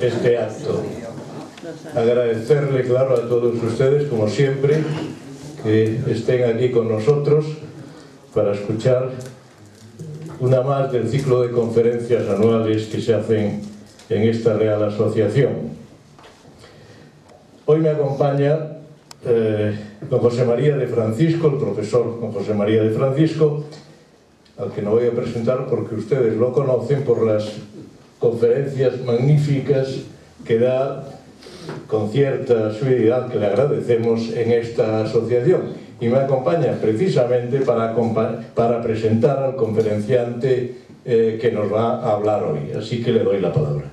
este acto. Agradecerle, claro, a todos ustedes, como siempre, que estén aquí con nosotros para escuchar una más del ciclo de conferencias anuales que se hacen en esta Real Asociación. Hoy me acompaña eh, don José María de Francisco, el profesor don José María de Francisco, al que no voy a presentar porque ustedes lo conocen por las conferencias magníficas que da con cierta suavidad que le agradecemos en esta asociación y me acompaña precisamente para, para presentar al conferenciante eh, que nos va a hablar hoy. Así que le doy la palabra.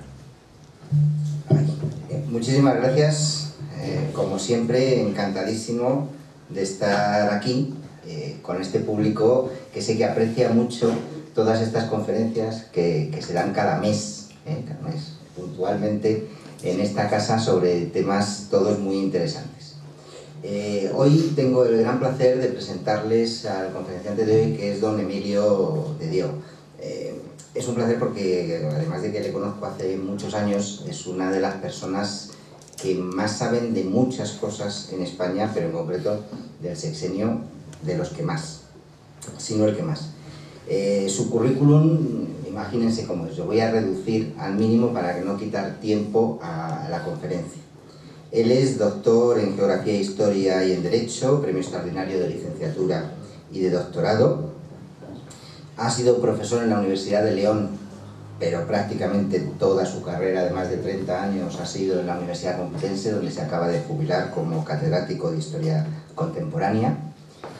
Muchísimas gracias. Eh, como siempre, encantadísimo de estar aquí eh, con este público que sé que aprecia mucho todas estas conferencias que, que se dan cada mes, mes, puntualmente en esta casa sobre temas todos muy interesantes. Eh, hoy tengo el gran placer de presentarles al conferenciante de hoy, que es don Emilio de Diego. Eh, es un placer porque, además de que le conozco hace muchos años, es una de las personas que más saben de muchas cosas en España, pero en concreto del sexenio de los que más, si no el que más. Eh, su currículum, imagínense cómo es, yo voy a reducir al mínimo para no quitar tiempo a la conferencia. Él es doctor en Geografía e Historia y en Derecho, premio extraordinario de licenciatura y de doctorado. Ha sido profesor en la Universidad de León, pero prácticamente toda su carrera de más de 30 años ha sido en la Universidad Complutense, donde se acaba de jubilar como catedrático de Historia Contemporánea.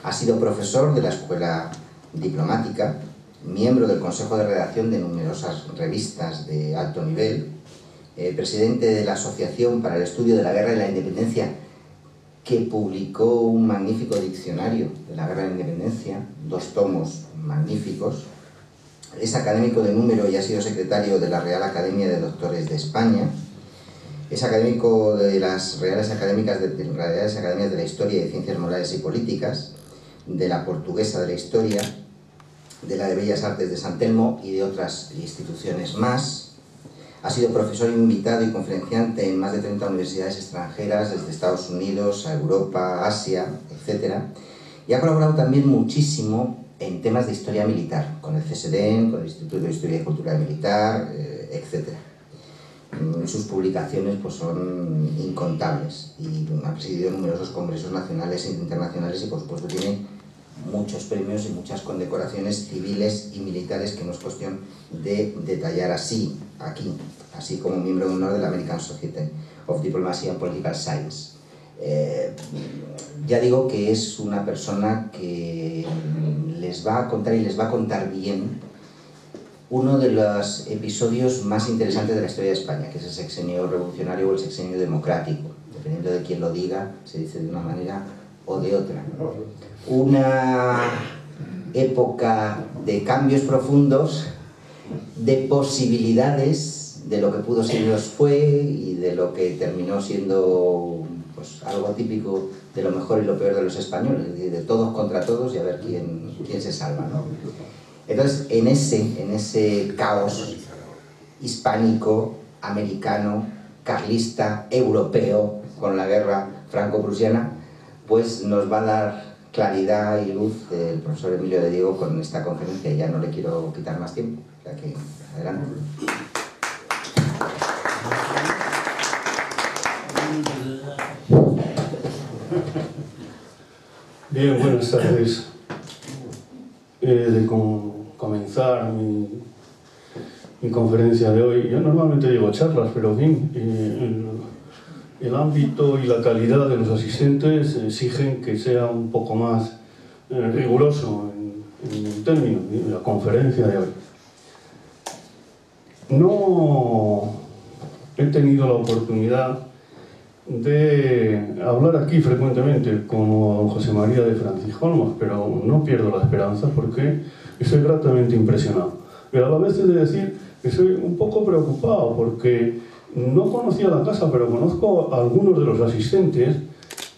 Ha sido profesor de la Escuela Diplomática, miembro del Consejo de Redacción de numerosas revistas de alto nivel, eh, presidente de la Asociación para el Estudio de la Guerra y la Independencia, que publicó un magnífico diccionario de la Guerra y la Independencia, dos tomos magníficos. Es académico de número y ha sido secretario de la Real Academia de Doctores de España. Es académico de las Reales Académicas de, Reales Academias de la Historia y de Ciencias Morales y Políticas, de la Portuguesa de la Historia, de la de Bellas Artes de San Telmo y de otras instituciones más. Ha sido profesor invitado y conferenciante en más de 30 universidades extranjeras, desde Estados Unidos a Europa, Asia, etc. Y ha colaborado también muchísimo en temas de historia militar, con el CSDN, con el Instituto de Historia y Cultura Militar, eh, etc. Mm, sus publicaciones pues, son incontables y ha presidido numerosos congresos nacionales e internacionales y por supuesto tiene muchos premios y muchas condecoraciones civiles y militares que no es cuestión de detallar así aquí, así como miembro de honor de la American Society of Diplomacy and Political Science. Eh, ya digo que es una persona que les va a contar y les va a contar bien uno de los episodios más interesantes de la historia de España, que es el sexenio revolucionario o el sexenio democrático. Dependiendo de quién lo diga, se dice de una manera o de otra. Una época de cambios profundos, de posibilidades de lo que pudo ser y fue y de lo que terminó siendo pues, algo típico de lo mejor y lo peor de los españoles, de todos contra todos y a ver quién, quién se salva. ¿no? Entonces, en ese, en ese caos hispánico, americano, carlista, europeo, con la guerra franco-prusiana, pues nos va a dar claridad y luz el profesor Emilio de Diego con esta conferencia. Ya no le quiero quitar más tiempo, ya que adelante. Bien, buenas tardes. Eh, de comenzar mi, mi, conferencia de hoy, yo normalmente digo charlas, pero bien, eh, el ámbito y la calidad de los asistentes exigen que sea un poco más eh, riguroso en, el término de la conferencia de hoy. No he tenido la oportunidad de hablar aquí frecuentemente como José María de Francisco Olmos, pero no pierdo la esperanza porque estoy gratamente impresionado. Pero a la vez he de decir que soy un poco preocupado porque no conocía la casa, pero conozco a algunos de los asistentes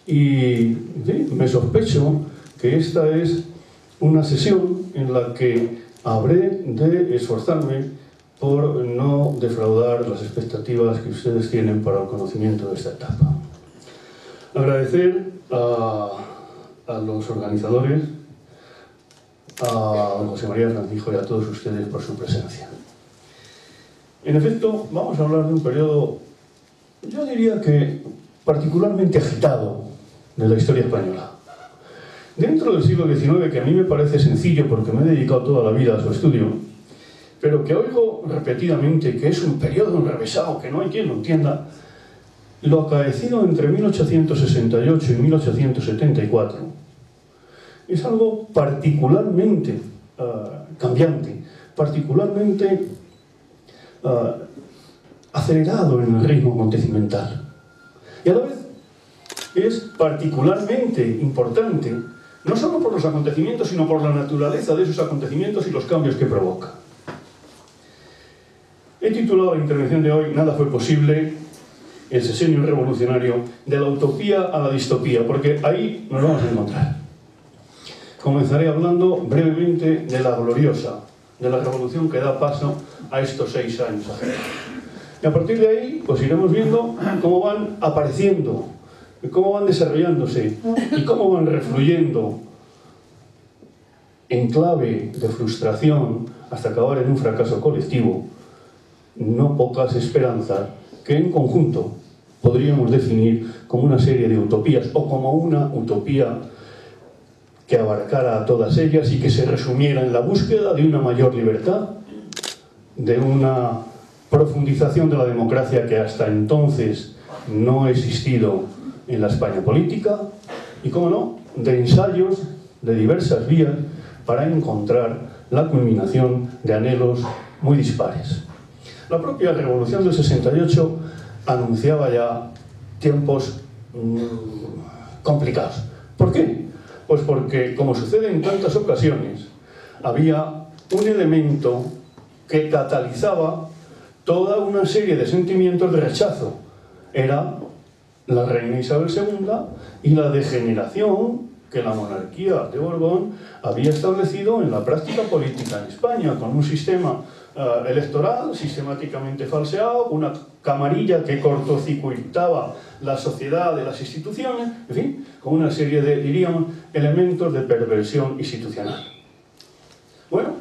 y me sospecho que esta es una sesión en la que habré de esforzarme por no defraudar las expectativas que ustedes tienen para el conocimiento de esta etapa. Agradecer a, a los organizadores, a José María Francisco y a todos ustedes por su presencia. En efecto, vamos a hablar de un periodo, yo diría que particularmente agitado de la historia española. Dentro del siglo XIX, que a mí me parece sencillo porque me he dedicado toda la vida a su estudio, pero que oigo repetidamente que es un periodo enrevesado, que no hay quien lo entienda, lo acaecido entre 1868 y 1874 es algo particularmente uh, cambiante, particularmente uh, acelerado en el ritmo acontecimental. Y a la vez es particularmente importante, no solo por los acontecimientos, sino por la naturaleza de esos acontecimientos y los cambios que provoca. He titulado la intervención de hoy Nada fue posible, el sesenio revolucionario, de la utopía a la distopía, porque ahí nos vamos a encontrar. Comenzaré hablando brevemente de la gloriosa, de la revolución que da paso a estos seis años. Y a partir de ahí, pues iremos viendo cómo van apareciendo, cómo van desarrollándose y cómo van refluyendo en clave de frustración hasta acabar en un fracaso colectivo, no pocas esperanzas que en conjunto podríamos definir como una serie de utopías o como una utopía que abarcara a todas ellas y que se resumiera en la búsqueda de una mayor libertad, de una profundización de la democracia que hasta entonces no ha existido en la España política y, como no, de ensayos de diversas vías para encontrar la culminación de anhelos muy dispares. La propia Revolución del 68 anunciaba ya tiempos mmm, complicados. ¿Por qué? Pues porque, como sucede en tantas ocasiones, había un elemento que catalizaba toda una serie de sentimientos de rechazo. Era la reina Isabel II y la degeneración que la monarquía de Borbón había establecido en la práctica política en España, con un sistema uh, electoral sistemáticamente falseado, una camarilla que cortocircuitaba la sociedad de las instituciones, en fin, con una serie de, diríamos, elementos de perversión institucional. Bueno,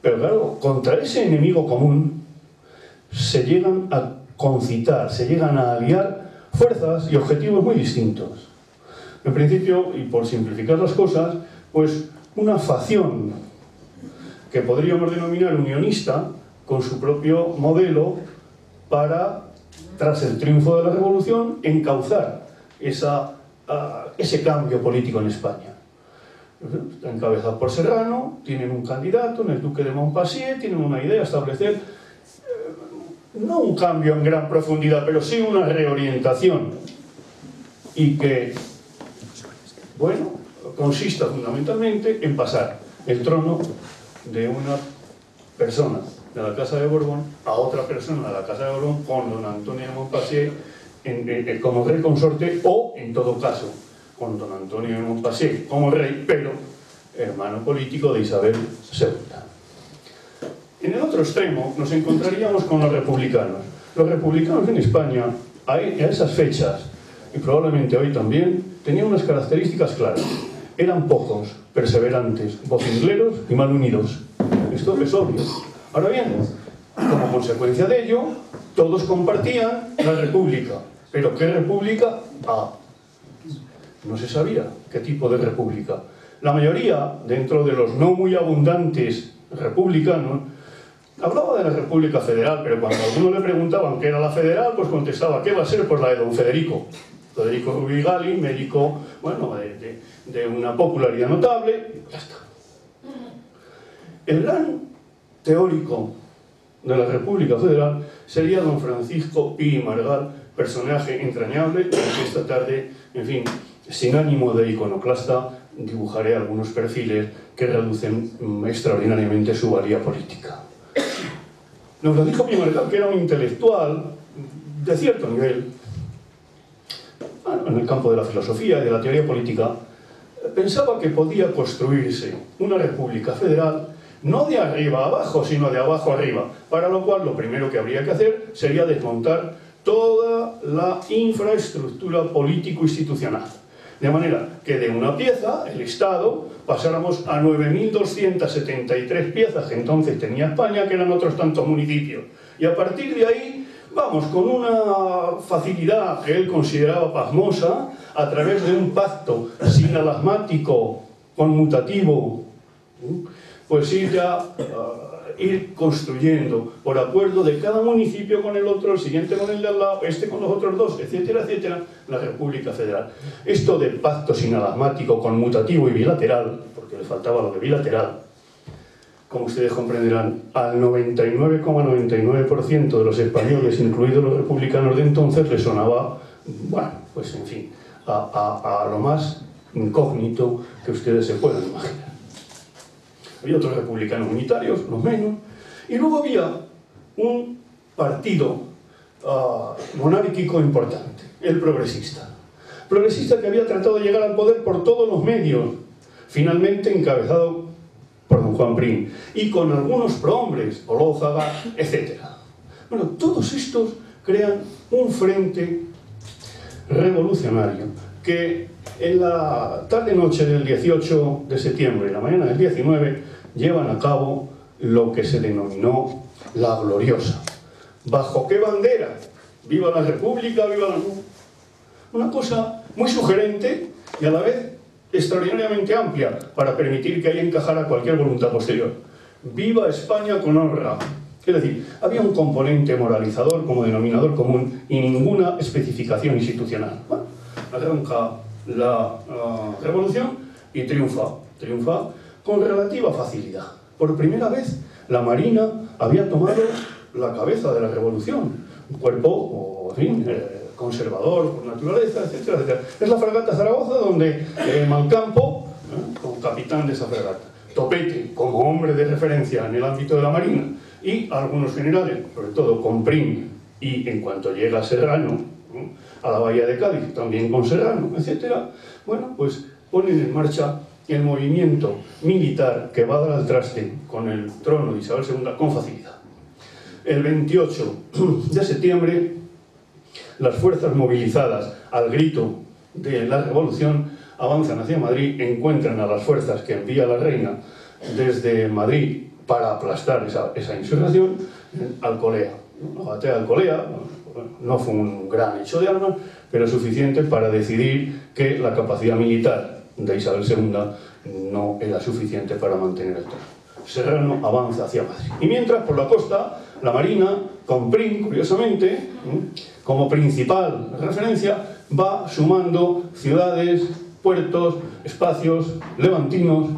pero claro, contra ese enemigo común se llegan a concitar, se llegan a aliar fuerzas y objetivos muy distintos. En principio, y por simplificar las cosas, pues una facción que podríamos denominar unionista con su propio modelo para, tras el triunfo de la revolución, encauzar esa, uh, ese cambio político en España. Está encabezado por Serrano, tienen un candidato, en el duque de Montpassier, tienen una idea, establecer no un cambio en gran profundidad, pero sí una reorientación y que, bueno, consista fundamentalmente en pasar el trono de una persona de la Casa de Borbón a otra persona de la Casa de Borbón con don Antonio de Montpassier como rey consorte o, en todo caso, con don Antonio de Montpassier como rey, pero hermano político de Isabel II. En el otro extremo nos encontraríamos con los republicanos. Los republicanos en España, a esas fechas, y probablemente hoy también, tenían unas características claras. Eran pocos, perseverantes, vocingleros y mal unidos. Esto es obvio. Ahora bien, como consecuencia de ello, todos compartían la república. ¿Pero qué república? Ah, no se sabía qué tipo de república. La mayoría, dentro de los no muy abundantes republicanos, hablaba de la República Federal, pero cuando a le preguntaban qué era la federal, pues contestaba, ¿qué va a ser? Pues la de don Federico. Federico Rubigali, médico, bueno, de, de una popularidad notable, ya está. El gran teórico de la República Federal sería don Francisco Pi Margal, personaje entrañable, que esta tarde, en fin, sin ánimo de iconoclasta, dibujaré algunos perfiles que reducen extraordinariamente su valía política. Don Francisco Pi Margal, que era un intelectual de cierto nivel, en el campo de la filosofía y de la teoría política, pensaba que podía construirse una república federal no de arriba abajo, sino de abajo arriba, para lo cual lo primero que habría que hacer sería desmontar toda la infraestructura político-institucional. De manera que de una pieza, el Estado, pasáramos a 9.273 piezas que entonces tenía España, que eran otros tantos municipios. Y a partir de ahí, vamos, con una facilidad que él consideraba pasmosa, a través de un pacto sinalasmático conmutativo, pues ir ya uh, ir construyendo por acuerdo de cada municipio con el otro, el siguiente con el de al lado, este con los otros dos, etcétera, etcétera, la República Federal. Esto de pacto sinalasmático, conmutativo y bilateral, porque le faltaba lo de bilateral, como ustedes comprenderán, al 99,99% de los españoles, incluidos los republicanos de entonces, le sonaba, bueno, pues en fin, a, a, a lo más incógnito que ustedes se puedan imaginar había otros republicanos unitarios, los menos, y luego había un partido uh, monárquico importante, el progresista. Progresista que había tratado de llegar al poder por todos los medios, finalmente encabezado por don Juan Prín, y con algunos prohombres, Olózaga, etc. Bueno, todos estos crean un frente revolucionario que en la tarde-noche del 18 de septiembre y la mañana del 19 llevan a cabo lo que se denominó la gloriosa. ¿Bajo qué bandera? ¡Viva la República, viva la... Una cosa muy sugerente y a la vez extraordinariamente amplia para permitir que ahí encajara cualquier voluntad posterior. ¡Viva España con honra! Es decir, había un componente moralizador como denominador común y ninguna especificación institucional. Bueno, arranca la revolución y triunfa. Triunfa con relativa facilidad. Por primera vez, la Marina había tomado la cabeza de la revolución. Un cuerpo, en fin, eh, conservador por naturaleza, etcétera, etcétera. Es la fragata Zaragoza donde eh, Malcampo, eh, como capitán de esa fragata, Topete como hombre de referencia en el ámbito de la Marina y algunos generales, sobre todo con Prim y en cuanto llega Serrano a la bahía de Cádiz, también con Serrano, etcétera, bueno, pues ponen en marcha el movimiento militar que va a dar al traste con el trono de Isabel II con facilidad. El 28 de septiembre, las fuerzas movilizadas al grito de la revolución avanzan hacia Madrid, encuentran a las fuerzas que envía la reina desde Madrid para aplastar esa, insurrección en Alcolea. La batalla de Alcolea no fue un gran hecho de armas, pero suficiente para decidir que la capacidad militar de Isabel II no era suficiente para mantener el trono. Serrano avanza hacia Madrid. Y mientras, por la costa, la Marina, con Prim, curiosamente, como principal referencia, va sumando ciudades, puertos, espacios levantinos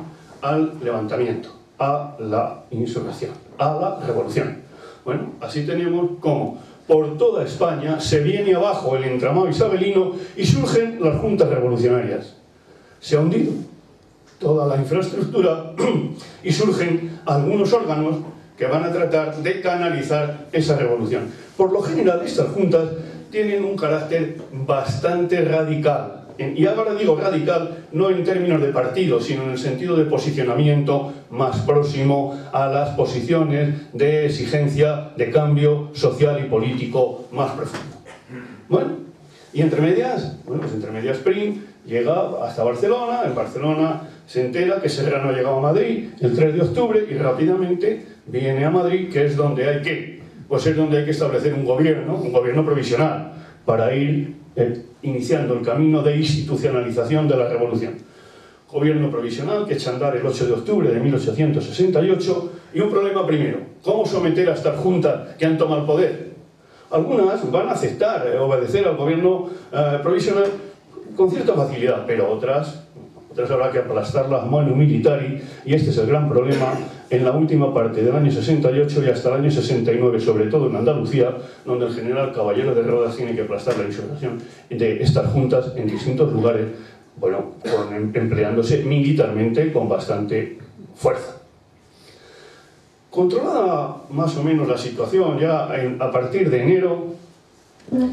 al levantamiento, a la insurrección, a la revolución. Bueno, así tenemos como por toda España se viene abajo el entramado isabelino y surgen las juntas revolucionarias se ha hundido toda la infraestructura y surgen algunos órganos que van a tratar de canalizar esa revolución. Por lo general, estas juntas tienen un carácter bastante radical. Y ahora digo radical no en términos de partido, sino en el sentido de posicionamiento más próximo a las posiciones de exigencia de cambio social y político más profundo. Bueno, y entre medias, bueno, pues entre medias PRIM llega hasta Barcelona, en Barcelona se entera que Serrano ha llegado a Madrid el 3 de octubre y rápidamente viene a Madrid, que es donde hay que, pues es donde hay que establecer un gobierno, un gobierno provisional, para ir eh, iniciando el camino de institucionalización de la revolución. Gobierno provisional que echa a andar el 8 de octubre de 1868 y un problema primero, ¿cómo someter a estas juntas que han tomado el poder? Algunas van a aceptar, eh, obedecer al gobierno eh, provisional con cierta facilidad, pero otras, otras habrá que aplastarlas mano militari, y este es el gran problema en la última parte del año 68 y hasta el año 69, sobre todo en Andalucía, donde el general Caballero de Rodas tiene que aplastar la insurrección de estas juntas en distintos lugares, bueno, em, empleándose militarmente con bastante fuerza. Controlada más o menos la situación, ya a partir de enero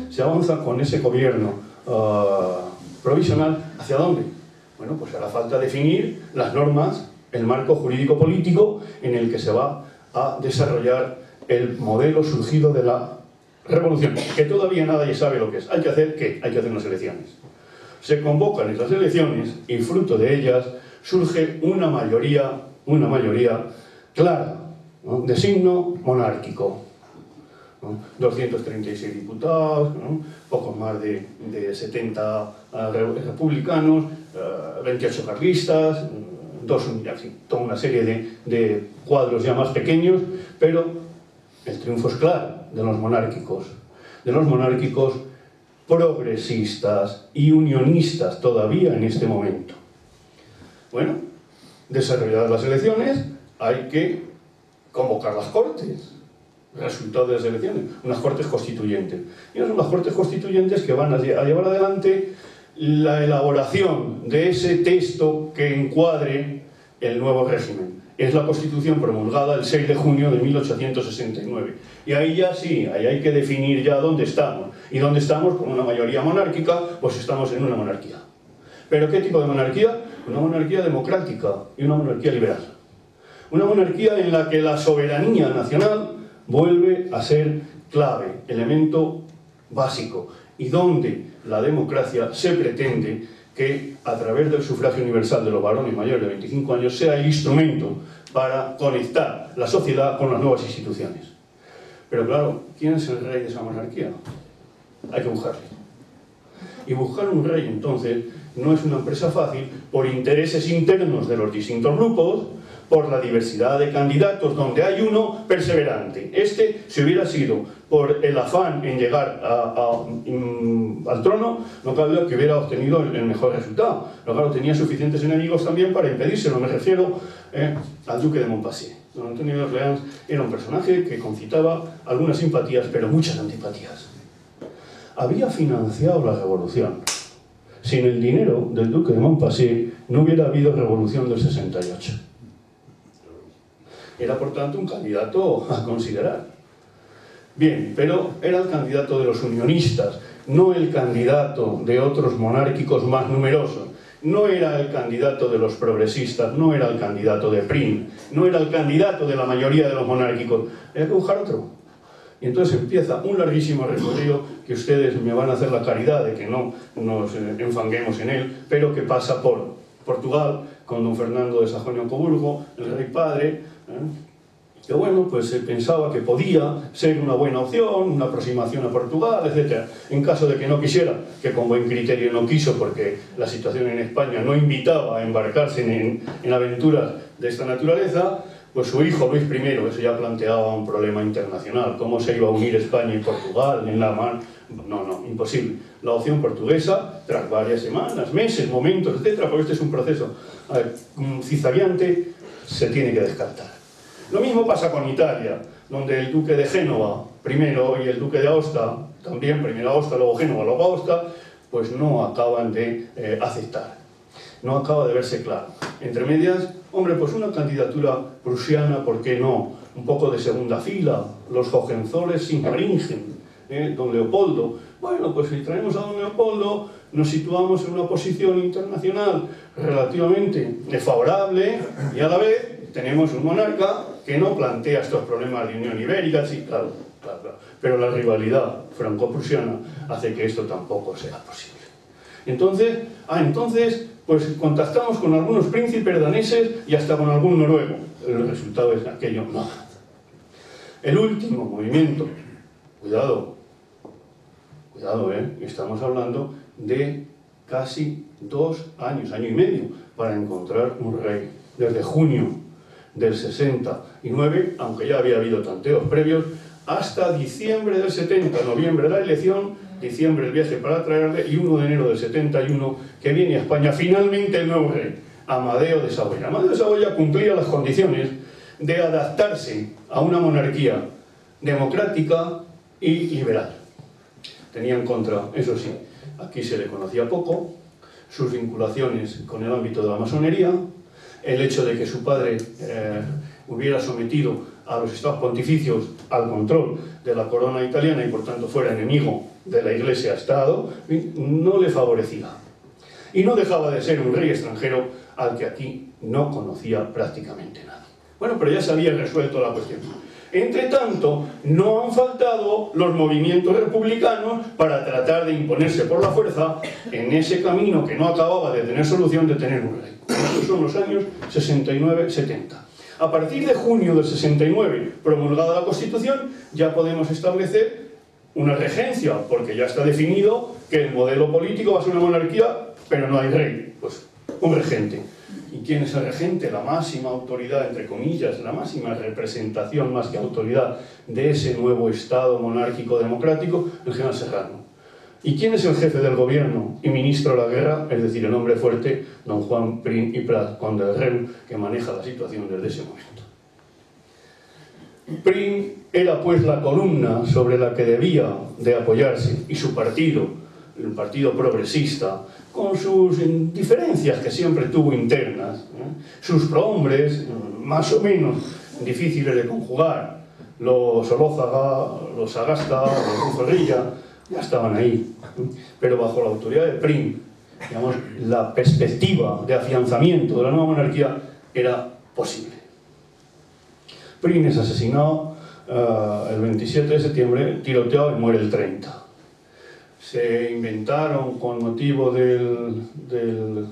se avanza con ese gobierno uh, provisional, ¿hacia dónde? Bueno, pues hará falta definir las normas el marco jurídico-político en el que se va a desarrollar el modelo surgido de la revolución, que todavía nadie sabe lo que es. Hay que hacer qué? Hay que hacer unas elecciones. Se convocan esas elecciones y fruto de ellas surge una mayoría, una mayoría clara, de signo monárquico. 236 diputados, poco más de, 70 eh, republicanos, 28 eh, carlistas, dos, toda una serie de, de cuadros ya más pequeños, pero el triunfo es claro de los monárquicos, de los monárquicos progresistas y unionistas todavía en este momento. Bueno, desarrolladas las elecciones, hay que convocar las cortes, resultado de las elecciones, unas cortes constituyentes. Y son unas cortes constituyentes que van a llevar adelante la elaboración de ese texto que encuadre el nuevo régimen. Es la Constitución promulgada el 6 de junio de 1869. Y ahí ya sí, ahí hay que definir ya dónde estamos. Y dónde estamos con una mayoría monárquica, pues estamos en una monarquía. ¿Pero qué tipo de monarquía? Una monarquía democrática y una monarquía liberal. Una monarquía en la que la soberanía nacional vuelve a ser clave, elemento básico, y donde la democracia se pretende que a través del sufragio universal de los varones mayores de 25 años sea el instrumento para conectar la sociedad con las nuevas instituciones. Pero claro, ¿quién es el rey de esa monarquía? Hay que buscarle. Y buscar un rey entonces no es una empresa fácil por intereses internos de los distintos grupos, por la diversidad de candidatos, donde hay uno perseverante. Este, si hubiera sido por el afán en llegar mm, al trono, no cabe que hubiera obtenido el, mejor resultado. Pero claro, tenía suficientes enemigos también para impedírselo. Me refiero eh, al duque de Montpassy. Don Antonio de Orleans era un personaje que concitaba algunas simpatías, pero muchas antipatías. Había financiado la revolución. Sin el dinero del duque de Montpassy no hubiera habido revolución del 68 era por tanto un candidato a considerar. Bien, pero era el candidato de los unionistas, no el candidato de otros monárquicos más numerosos, no era el candidato de los progresistas, no era el candidato de Prim, no era el candidato de la mayoría de los monárquicos, hay que buscar otro. Y entonces empieza un larguísimo recorrido que ustedes me van a hacer la caridad de que no nos eh, enfanguemos en él, pero que pasa por Portugal, con don Fernando de Sajonia-Coburgo, el rey padre, ¿eh? que bueno, pues se pensaba que podía ser una buena opción, una aproximación a Portugal, etc. En caso de que no quisiera, que con buen criterio no quiso porque la situación en España no invitaba a embarcarse en, en aventuras de esta naturaleza, pues su hijo Luis I, eso ya planteaba un problema internacional, cómo se iba a unir España y Portugal en la mar, no, no, imposible. La opción portuguesa, tras varias semanas, meses, momentos, etc., porque este es un proceso cizariante, se tiene que descartar. Lo mismo pasa con Italia, donde el duque de Génova, primero, y el duque de Aosta, también, primero Aosta, luego Génova, luego Aosta, pues no acaban de eh, aceptar. No acaba de verse claro. Entre medias, hombre, pues una candidatura prusiana, ¿por qué no? Un poco de segunda fila, los Hohenzollern sin eh, don Leopoldo. Bueno, pues si traemos a don Leopoldo, nos situamos en una posición internacional relativamente favorable y a la vez tenemos un monarca que no plantea estos problemas de Unión Ibérica, sí, claro, claro, pero la rivalidad franco-prusiana hace que esto tampoco sea posible. Entonces, ah, entonces, pues contactamos con algunos príncipes daneses y hasta con algún noruego. El resultado es aquello, no. El último movimiento, cuidado, cuidado, ¿eh? estamos hablando de casi dos años, año y medio, para encontrar un rey. Desde junio del 69, aunque ya había habido tanteos previos, hasta diciembre del 70, noviembre la elección, diciembre el viaje para traerle y 1 de enero del 71 que viene a España finalmente el nuevo rey, Amadeo de Saboya. Amadeo de Saboya cumplía las condiciones de adaptarse a una monarquía democrática y liberal. Tenía en contra, eso sí, aquí se le conocía poco, sus vinculaciones con el ámbito de la masonería, el hecho de que su padre eh, hubiera sometido a los estados pontificios al control de la corona italiana y por tanto fuera enemigo de la Iglesia-Estado, no le favorecía. Y no dejaba de ser un rey extranjero al que aquí no conocía prácticamente nadie. Bueno, pero ya se había resuelto la cuestión. Entre tanto, no han faltado los movimientos republicanos para tratar de imponerse por la fuerza en ese camino que no acababa de tener solución de tener un rey. Estos son los años 69-70. A partir de junio del 69, promulgada la Constitución, ya podemos establecer una regencia, porque ya está definido que el modelo político va a ser una monarquía, pero no hay rey, pues un regente. ¿Y quién es el regente? La máxima autoridad, entre comillas, la máxima representación más que autoridad de ese nuevo Estado monárquico democrático, el general Serrano. ¿Y quién es el jefe del gobierno y ministro de la guerra? Es decir, el hombre fuerte, don Juan Prim y Prat, conde del Rem, que maneja la situación desde ese momento. Prim era pues la columna sobre la que debía de apoyarse y su partido, el Partido Progresista, con sus diferencias que siempre tuvo internas, ¿eh? sus prohombres más o menos difíciles de conjugar, los Olózaga, los Sagasta, los Zorrilla, ya estaban ahí, pero bajo la autoridad de Prim, digamos, la perspectiva de afianzamiento de la nueva monarquía era posible. Prim es asesinado uh, el 27 de septiembre, tiroteado y muere el 30 se inventaron con motivo del, del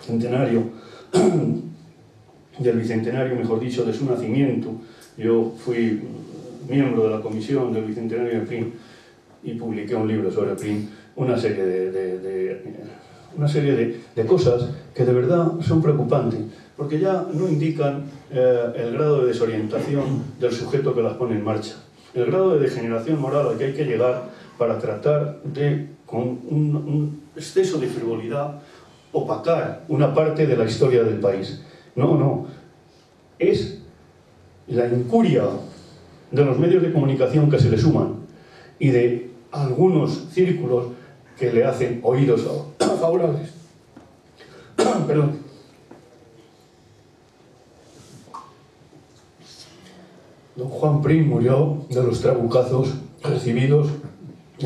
centenario, del bicentenario, mejor dicho, de su nacimiento. Yo fui miembro de la comisión del bicentenario de Prim y publiqué un libro sobre Prim, una serie de, de, de una serie de, de, cosas que de verdad son preocupantes, porque ya no indican eh, el grado de desorientación del sujeto que las pone en marcha, el grado de degeneración moral al que hay que llegar para tratar de, con un, exceso de frivolidad, opacar una parte de la historia del país. No, no. Es la incuria de los medios de comunicación que se le suman y de algunos círculos que le hacen oídos favorables. Perdón. Don Juan Prim murió de los trabucazos recibidos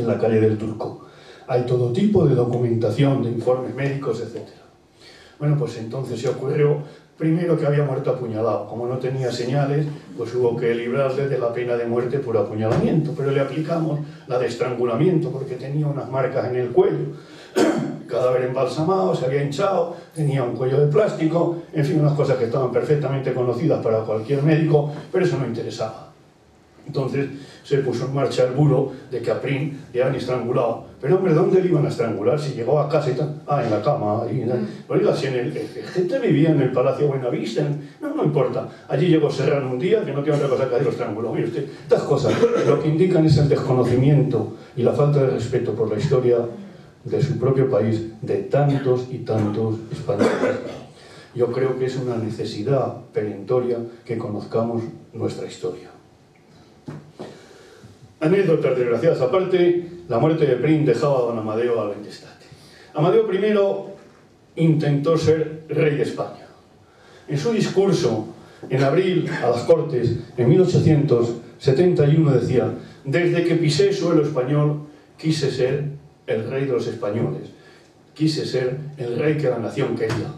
en la calle del Turco. Hay todo tipo de documentación, de informes médicos, etc. Bueno, pues entonces se ocurrió primero que había muerto apuñalado. Como no tenía señales, pues hubo que librarle de la pena de muerte por apuñalamiento, pero le aplicamos la de estrangulamiento porque tenía unas marcas en el cuello. Cadáver embalsamado, se había hinchado, tenía un cuello de plástico, en fin, unas cosas que estaban perfectamente conocidas para cualquier médico, pero eso no interesaba. Entonces se puso en marcha el bulo de que a Prim le habían estrangulado. Pero hombre, ¿dónde le iban a estrangular? Si llegó a casa y tal, ah, en la cama. Y, mm. Oiga, si en el, gente vivía en el Palacio Buenavista, no, no importa. Allí llegó Serrano un día que no tiene otra cosa que hacer, lo estranguló. Mire usted, estas cosas lo que indican es el desconocimiento y la falta de respeto por la historia de su propio país, de tantos y tantos españoles. Yo creo que es una necesidad perentoria que conozcamos nuestra historia. Anécdotas desgraciadas aparte, la muerte de Prim dejaba a don Amadeo al intestate. Amadeo I intentó ser rey de España. En su discurso, en abril, a las Cortes, en 1871 decía, desde que pisé suelo español, quise ser el rey de los españoles, quise ser el rey que la nación quería.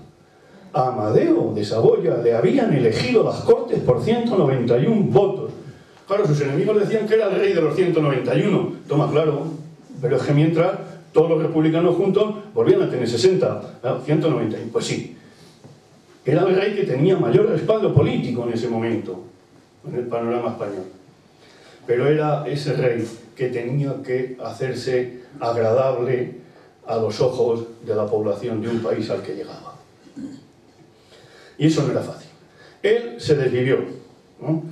A Amadeo de Saboya le habían elegido las Cortes por 191 votos, Claro, sus enemigos decían que era el rey de los 191. Toma, claro. Pero es que mientras todos los republicanos juntos volvían a tener 60, 191. Pues sí. Era el rey que tenía mayor respaldo político en ese momento, en el panorama español. Pero era ese rey que tenía que hacerse agradable a los ojos de la población de un país al que llegaba. Y eso no era fácil. Él se desvivió. ¿no?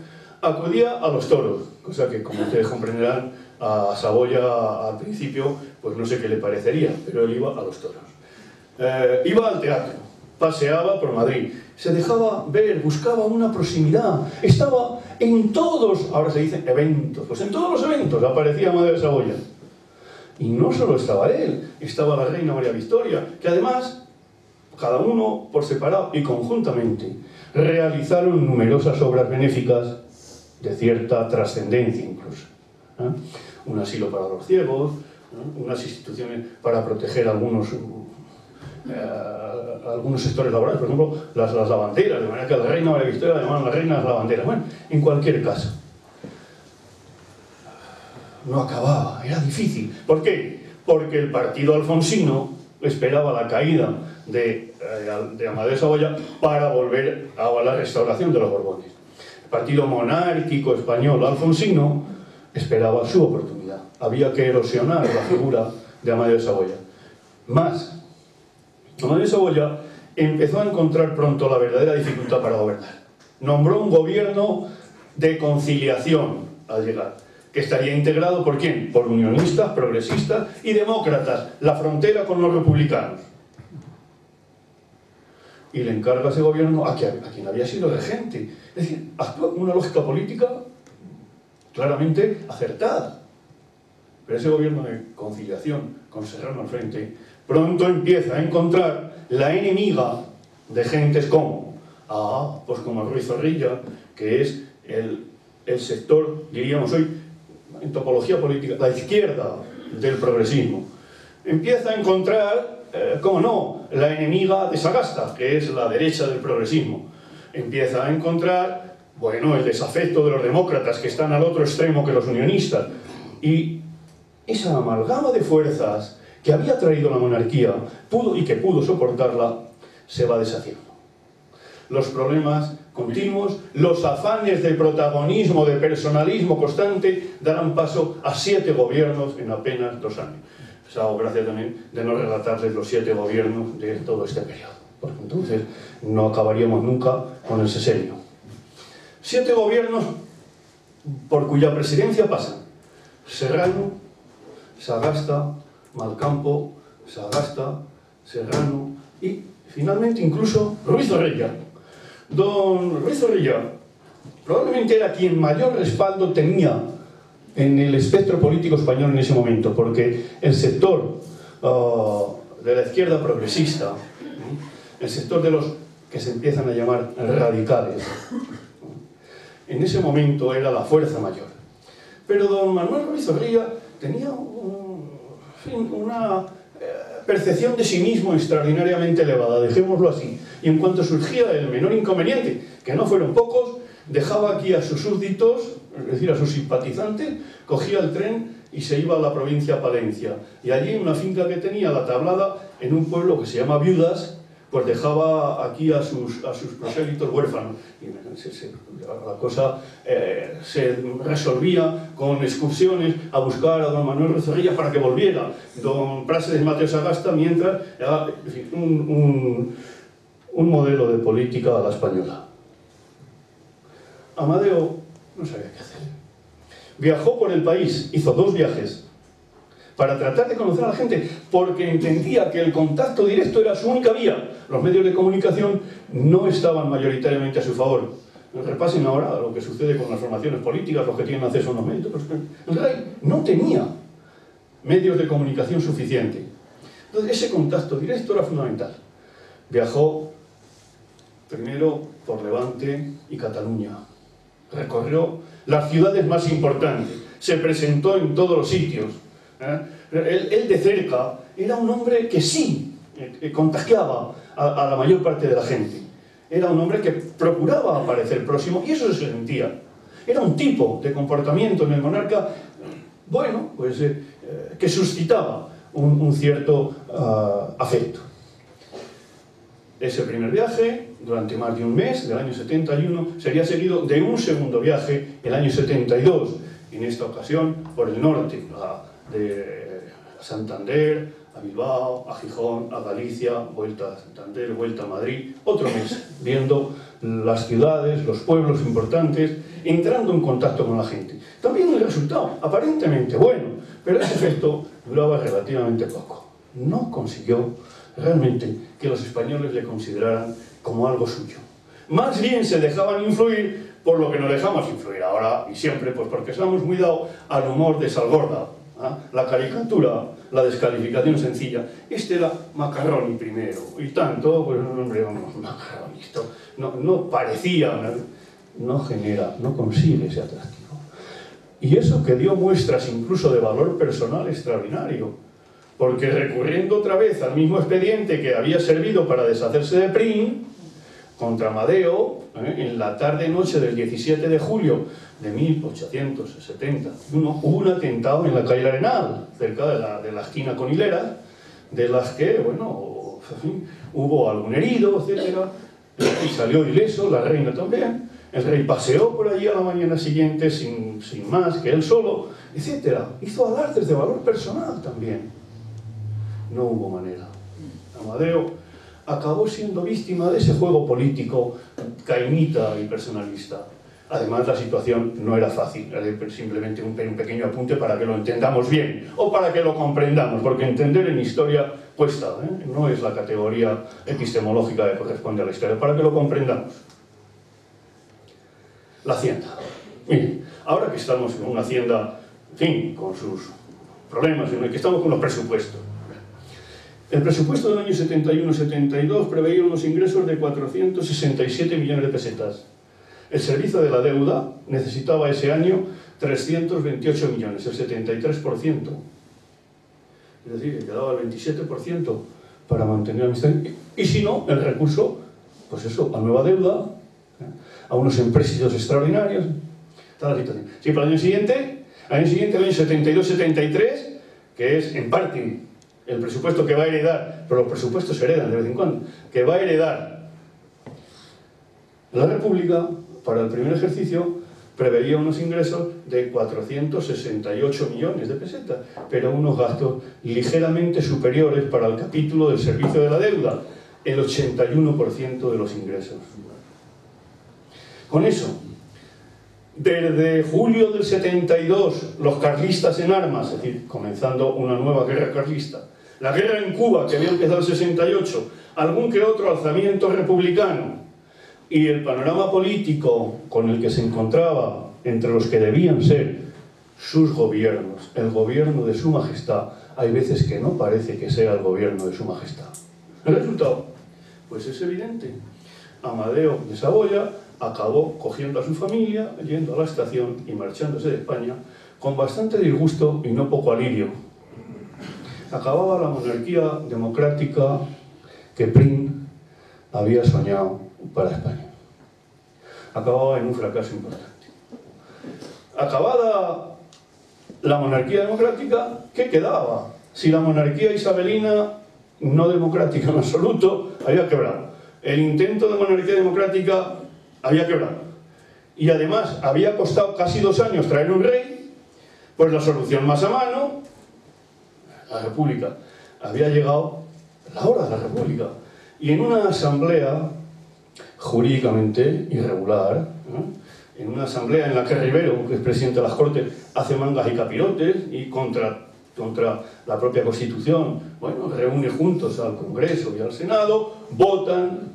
Acudía a los toros, cosa que como ustedes comprenderán a Saboya al principio pues no sé qué le parecería, pero él iba a los toros. Eh, iba al teatro, paseaba por Madrid, se dejaba ver, buscaba una proximidad, estaba en todos, ahora se dice eventos, pues en todos los eventos aparecía Madre de Saboya. Y no solo estaba él, estaba la reina María Victoria, que además, cada uno por separado y conjuntamente, realizaron numerosas obras benéficas de cierta trascendencia incluso. Un asilo para los ciegos, unas instituciones para proteger algunos eh, algunos sectores laborales, por ejemplo, las, las lavanderas, de manera que la reina Victoria la llamaban las reinas lavanderas. Bueno, en cualquier caso, no acababa, era difícil. ¿Por qué? Porque el partido alfonsino esperaba la caída de, eh, de Amadeo Saboya para volver a la restauración de los Borbones. El partido monárquico español alfonsino esperaba su oportunidad. Había que erosionar la figura de Amadeo Saboya. Más, Amadeo Saboya empezó a encontrar pronto la verdadera dificultad para gobernar. Nombró un gobierno de conciliación al llegar que estaría integrado por quién? Por unionistas, progresistas y demócratas, la frontera con los republicanos. Y le encarga ese gobierno a, quien, a había sido regente. Es decir, actúa con una lógica política claramente acertada. Pero ese gobierno de conciliación con Serrano al frente pronto empieza a encontrar la enemiga de gentes como, ah, pues como Ruiz Zorrilla, que es el, el sector, diríamos hoy, en topología política, la izquierda del progresismo. Empieza a encontrar, eh, cómo no, la enemiga de Sagasta, que es la derecha del progresismo. Empieza a encontrar, bueno, el desafecto de los demócratas, que están al otro extremo que los unionistas. Y esa amalgama de fuerzas que había traído la monarquía pudo, y que pudo soportarla, se va deshaciendo. Los problemas continuos, los afanes de protagonismo, de personalismo constante, darán paso a siete gobiernos en apenas dos años. Hago gracia también de no relatarles los siete gobiernos de todo este periodo, porque entonces no acabaríamos nunca con el sesenio. Siete gobiernos por cuya presidencia pasan Serrano, Sagasta, Malcampo, Sagasta, Serrano y finalmente incluso Ruiz Orella, Don Ruiz Zorrilla probablemente era quien mayor respaldo tenía en el espectro político español en ese momento, porque el sector uh, de la izquierda progresista, el sector de los que se empiezan a llamar radicales, en ese momento era la fuerza mayor. Pero don Manuel Ruiz Zorrilla tenía un, una percepción de sí mismo extraordinariamente elevada, dejémoslo así. Y en cuanto surgía el menor inconveniente, que no fueron pocos, dejaba aquí a sus súbditos, es decir, a sus simpatizantes, cogía el tren y se iba a la provincia de Palencia. Y allí, en una finca que tenía, la tablada, en un pueblo que se llama Viudas, pues dejaba aquí a sus, a sus prosélitos huérfanos. Y la cosa eh, se resolvía con excursiones a buscar a don Manuel Rezorrilla para que volviera. Don Prases Mateo Sagasta, mientras un, un modelo de política a la española. Amadeo no sabía qué hacer. Viajó por el país, hizo dos viajes para tratar de conocer a la gente, porque entendía que el contacto directo era su única vía. Los medios de comunicación no estaban mayoritariamente a su favor. Repasen ahora lo que sucede con las formaciones políticas, los que tienen acceso a los medios. El rey no tenía medios de comunicación suficiente. Entonces ese contacto directo era fundamental. Viajó primero por Levante y Cataluña. Recorrió las ciudades más importantes. Se presentó en todos los sitios ¿eh? Él, de cerca era un hombre que sí eh, contagiaba a, la mayor parte de la gente. Era un hombre que procuraba aparecer próximo y eso se sentía. Era un tipo de comportamiento en el monarca, bueno, pues eh, que suscitaba un, cierto uh, afecto. Ese primer viaje, durante más de un mes, del año 71, sería seguido de un segundo viaje, el año 72, en esta ocasión por el norte, a, de Santander, a Bilbao, a Gijón, a Galicia, vuelta a Santander, vuelta a Madrid, otro mes, viendo las ciudades, los pueblos importantes, entrando en contacto con la gente. También el resultado, aparentemente bueno, pero ese efecto duraba relativamente poco. No consiguió realmente que los españoles le consideraran como algo suyo. Más bien se dejaban influir por lo que nos dejamos influir ahora y siempre, pues porque estamos muy dados al humor de Salgorda, ¿Ah? la caricatura, la descalificación sencilla. Este era Macarroni primero, y tanto, pues hombre, vamos, Macarroni, esto no, no parecía, no genera, no consigue ese atractivo. Y eso que dio muestras incluso de valor personal extraordinario. porque recurriendo otra vez al mismo expediente que había servido para deshacerse de Prim, contra Amadeo, ¿eh? en la tarde-noche del 17 de julio de 1871, hubo un atentado en la calle Arenal, cerca de la, de la esquina con Hilera, de las que, bueno, hubo algún herido, etc. Y salió ileso, la reina también. El rey paseó por allí a la mañana siguiente sin, sin más que él solo, etc. Hizo alardes de valor personal también. No hubo manera. Amadeo acabó siendo víctima de ese juego político caimita y personalista. Además, la situación no era fácil, simplemente un, pequeño apunte para que lo entendamos bien o para que lo comprendamos, porque entender en historia cuesta, ¿eh? no es la categoría epistemológica que corresponde a la historia, para que lo comprendamos. La hacienda. Miren, ahora que estamos en una hacienda, en fin, con sus problemas, que estamos con los presupuestos, el presupuesto del año 71-72 preveía unos ingresos de 467 millones de pesetas. El servicio de la deuda necesitaba ese año 328 millones, el 73%. Es decir, que quedaba el 27% para mantener la Y si no, el recurso, pues eso, a nueva deuda, ¿eh? a unos empréstitos extraordinarios. Sí, para el año siguiente, al año siguiente, año 72-73, que es en parte el presupuesto que va a heredar, pero los presupuestos se heredan de vez en cuando, que va a heredar la República para el primer ejercicio preveía unos ingresos de 468 millones de pesetas, pero unos gastos ligeramente superiores para el capítulo del servicio de la deuda, el 81% de los ingresos. Con eso, desde julio del 72, los carlistas en armas, es decir, comenzando una nueva guerra carlista, la guerra en Cuba, que había empezado en el 68, algún que otro alzamiento republicano, y el panorama político con el que se encontraba entre los que debían ser sus gobiernos, el gobierno de su majestad, hay veces que no parece que sea el gobierno de su majestad. ¿El resultado? Pues es evidente. Amadeo de Saboya acabó cogiendo a su familia, yendo a la estación y marchándose de España con bastante disgusto y no poco alivio. Acababa la monarquía democrática que Prim había soñado para España. Acababa en un fracaso importante. Acabada la monarquía democrática, ¿qué quedaba? Si la monarquía isabelina, no democrática en absoluto, había quebrado. El intento de monarquía democrática había quebrado. Y además había costado casi dos años traer un rey, pues la solución más a mano, la república. Había llegado la hora de la república. Y en una asamblea jurídicamente irregular, en una asamblea en la que Rivero, que es presidente de las Cortes, hace mangas y capirotes y contra, contra la propia Constitución, bueno, reúne juntos al Congreso y al Senado, votan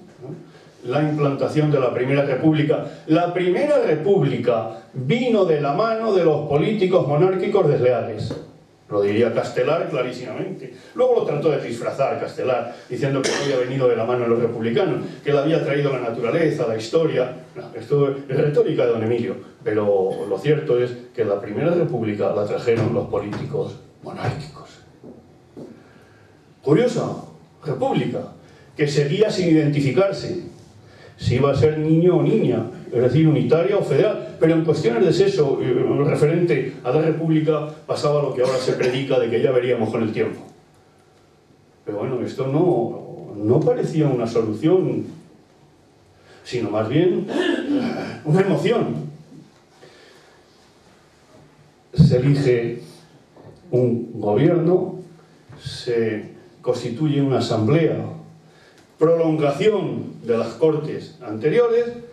la implantación de la Primera República. La Primera República vino de la mano de los políticos monárquicos desleales. Lo diría Castelar clarísimamente. Luego lo trató de disfrazar Castelar, diciendo que no había venido de la mano de los republicanos, que él había traído la naturaleza, la historia. esto es retórica de don Emilio, pero lo cierto es que la Primera República la trajeron los políticos monárquicos. Curiosa, república, que seguía sin identificarse si iba a ser niño o niña, es decir, unitaria o federal. Pero en cuestiones de sexo eh, referente a la República pasaba lo que ahora se predica de que ya veríamos con el tiempo. Pero bueno, esto no, no parecía una solución, sino más bien una emoción. Se elige un gobierno, se constituye una asamblea prolongación de las cortes anteriores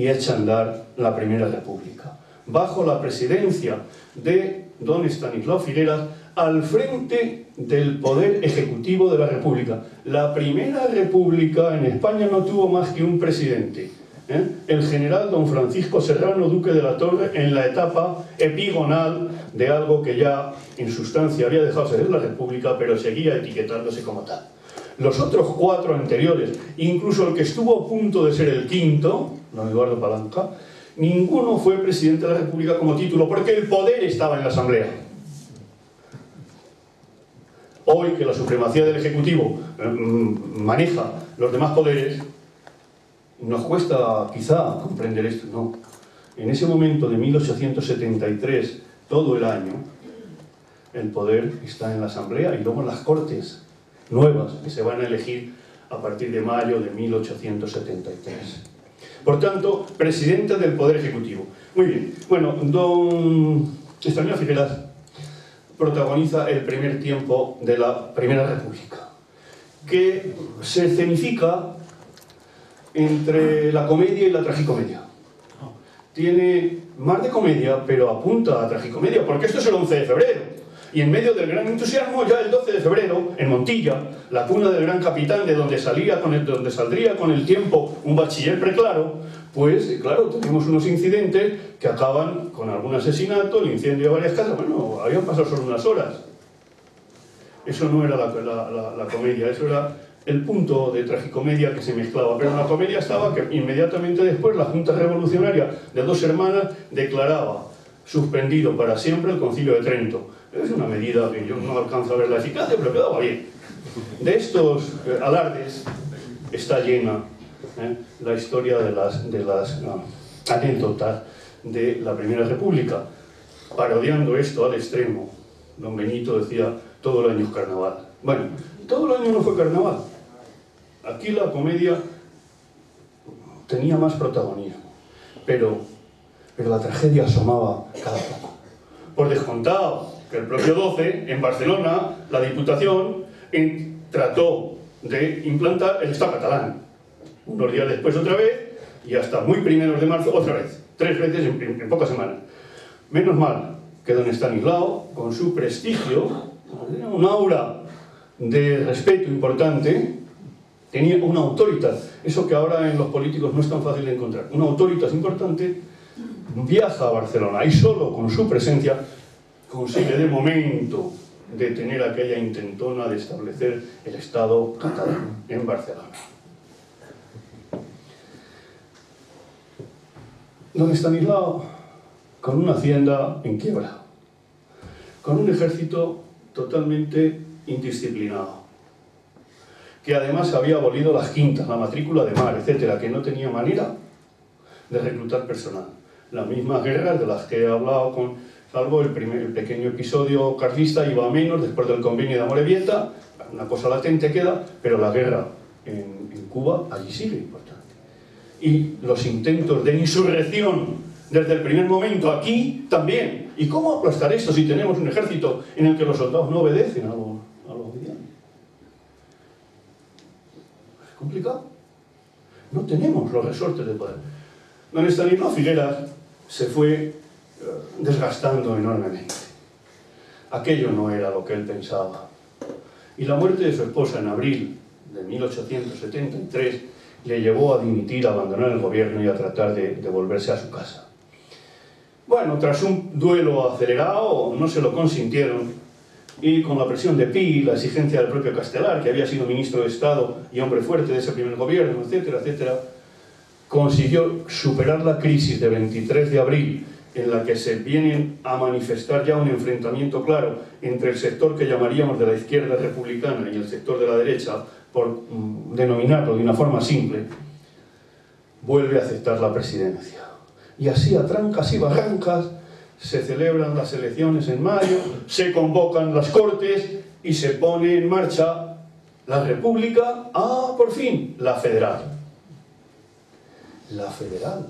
y echa a andar la Primera República. Bajo la presidencia de don Estanislao Figueras al frente del poder ejecutivo de la República. La Primera República en España no tuvo más que un presidente, ¿eh? el general don Francisco Serrano Duque de la Torre en la etapa epigonal de algo que ya en sustancia había dejado de ser la República, pero seguía etiquetándose como tal. Los otros cuatro anteriores, incluso el que estuvo a punto de ser el quinto, don Eduardo Palanca, ninguno fue presidente de la República como título, porque el poder estaba en la Asamblea. hoy que la supremacía del Ejecutivo mm, maneja los demás poderes, nos cuesta quizá comprender esto, no. En ese momento de 1873, todo el año, el poder está en la Asamblea y luego en las Cortes nuevas que se van a elegir a partir de mayo de 1873. Por tanto, presidente del Poder Ejecutivo. Muy bien. Bueno, don Estaño Figueras protagoniza el primer tiempo de la Primera República, que se escenifica entre la comedia y la tragicomedia. Tiene más de comedia, pero apunta a tragicomedia, porque esto es el 11 de febrero. Y en medio del gran entusiasmo, ya el 12 de febrero, en Montilla, la cuna del gran capitán, de donde, salía con el, donde saldría con el tiempo un bachiller preclaro, pues claro, tenemos unos incidentes que acaban con algún asesinato, el incendio de varias casas, bueno, habían pasado solo unas horas. Eso no era la, la comedia, eso era el punto de tragicomedia que se mezclaba. Pero en la comedia estaba que inmediatamente después la Junta Revolucionaria de dos hermanas declaraba suspendido para siempre el Concilio de Trento. Es una medida que yo no alcanzo a ver la eficacia, pero quedaba bien. De estos eh, alardes está llena eh, la historia de las, las anécdotas de la Primera República. Parodiando esto al extremo, don Benito decía, todo el año es carnaval. Bueno, todo el año no fue carnaval. Aquí la comedia tenía más protagonismo, pero, pero la tragedia asomaba cada poco. Por descontado, que el propio 12, en Barcelona, la Diputación trató de implantar el Estado catalán. Unos días después otra vez, y hasta muy primeros de marzo otra vez. Tres veces en, pocas semanas. Menos mal que don Estanislao, con su prestigio, un aura de respeto importante, tenía una autoridad, eso que ahora en los políticos no es tan fácil de encontrar, una autoridad importante, viaja a Barcelona y solo con su presencia consigue de momento detener aquella intentona de establecer el Estado catalán en Barcelona. Don Estanislao, con una hacienda en quiebra, con un ejército totalmente indisciplinado, que además había abolido las quintas, la matrícula de mar, etcétera, que no tenía manera de reclutar personal. Las mismas guerras de las que he hablado con salvo el, primer, pequeño episodio carlista iba a menos después del convenio de Amorebieta, una cosa latente queda, pero la guerra en, Cuba allí sigue importante. Y los intentos de insurrección desde el primer momento aquí también. ¿Y cómo aplastar esto si tenemos un ejército en el que los soldados no obedecen a los, a los Es complicado. No tenemos los resortes de poder. Don Estanislao Figueras se fue desgastando enormemente. Aquello no era lo que él pensaba. Y la muerte de su esposa en abril de 1873 le llevó a dimitir, a abandonar el gobierno y a tratar de, de volverse a su casa. Bueno, tras un duelo acelerado, no se lo consintieron y con la presión de Pi, la exigencia del propio Castelar, que había sido ministro de Estado y hombre fuerte de ese primer gobierno, etcétera, etcétera, consiguió superar la crisis de 23 de abril en la que se vienen a manifestar ya un enfrentamiento claro entre el sector que llamaríamos de la izquierda republicana y el sector de la derecha, por mm, denominarlo de una forma simple, vuelve a aceptar la presidencia. Y así a trancas y barrancas se celebran las elecciones en mayo, se convocan las cortes y se pone en marcha la república, ah, por fin, la federal. La federal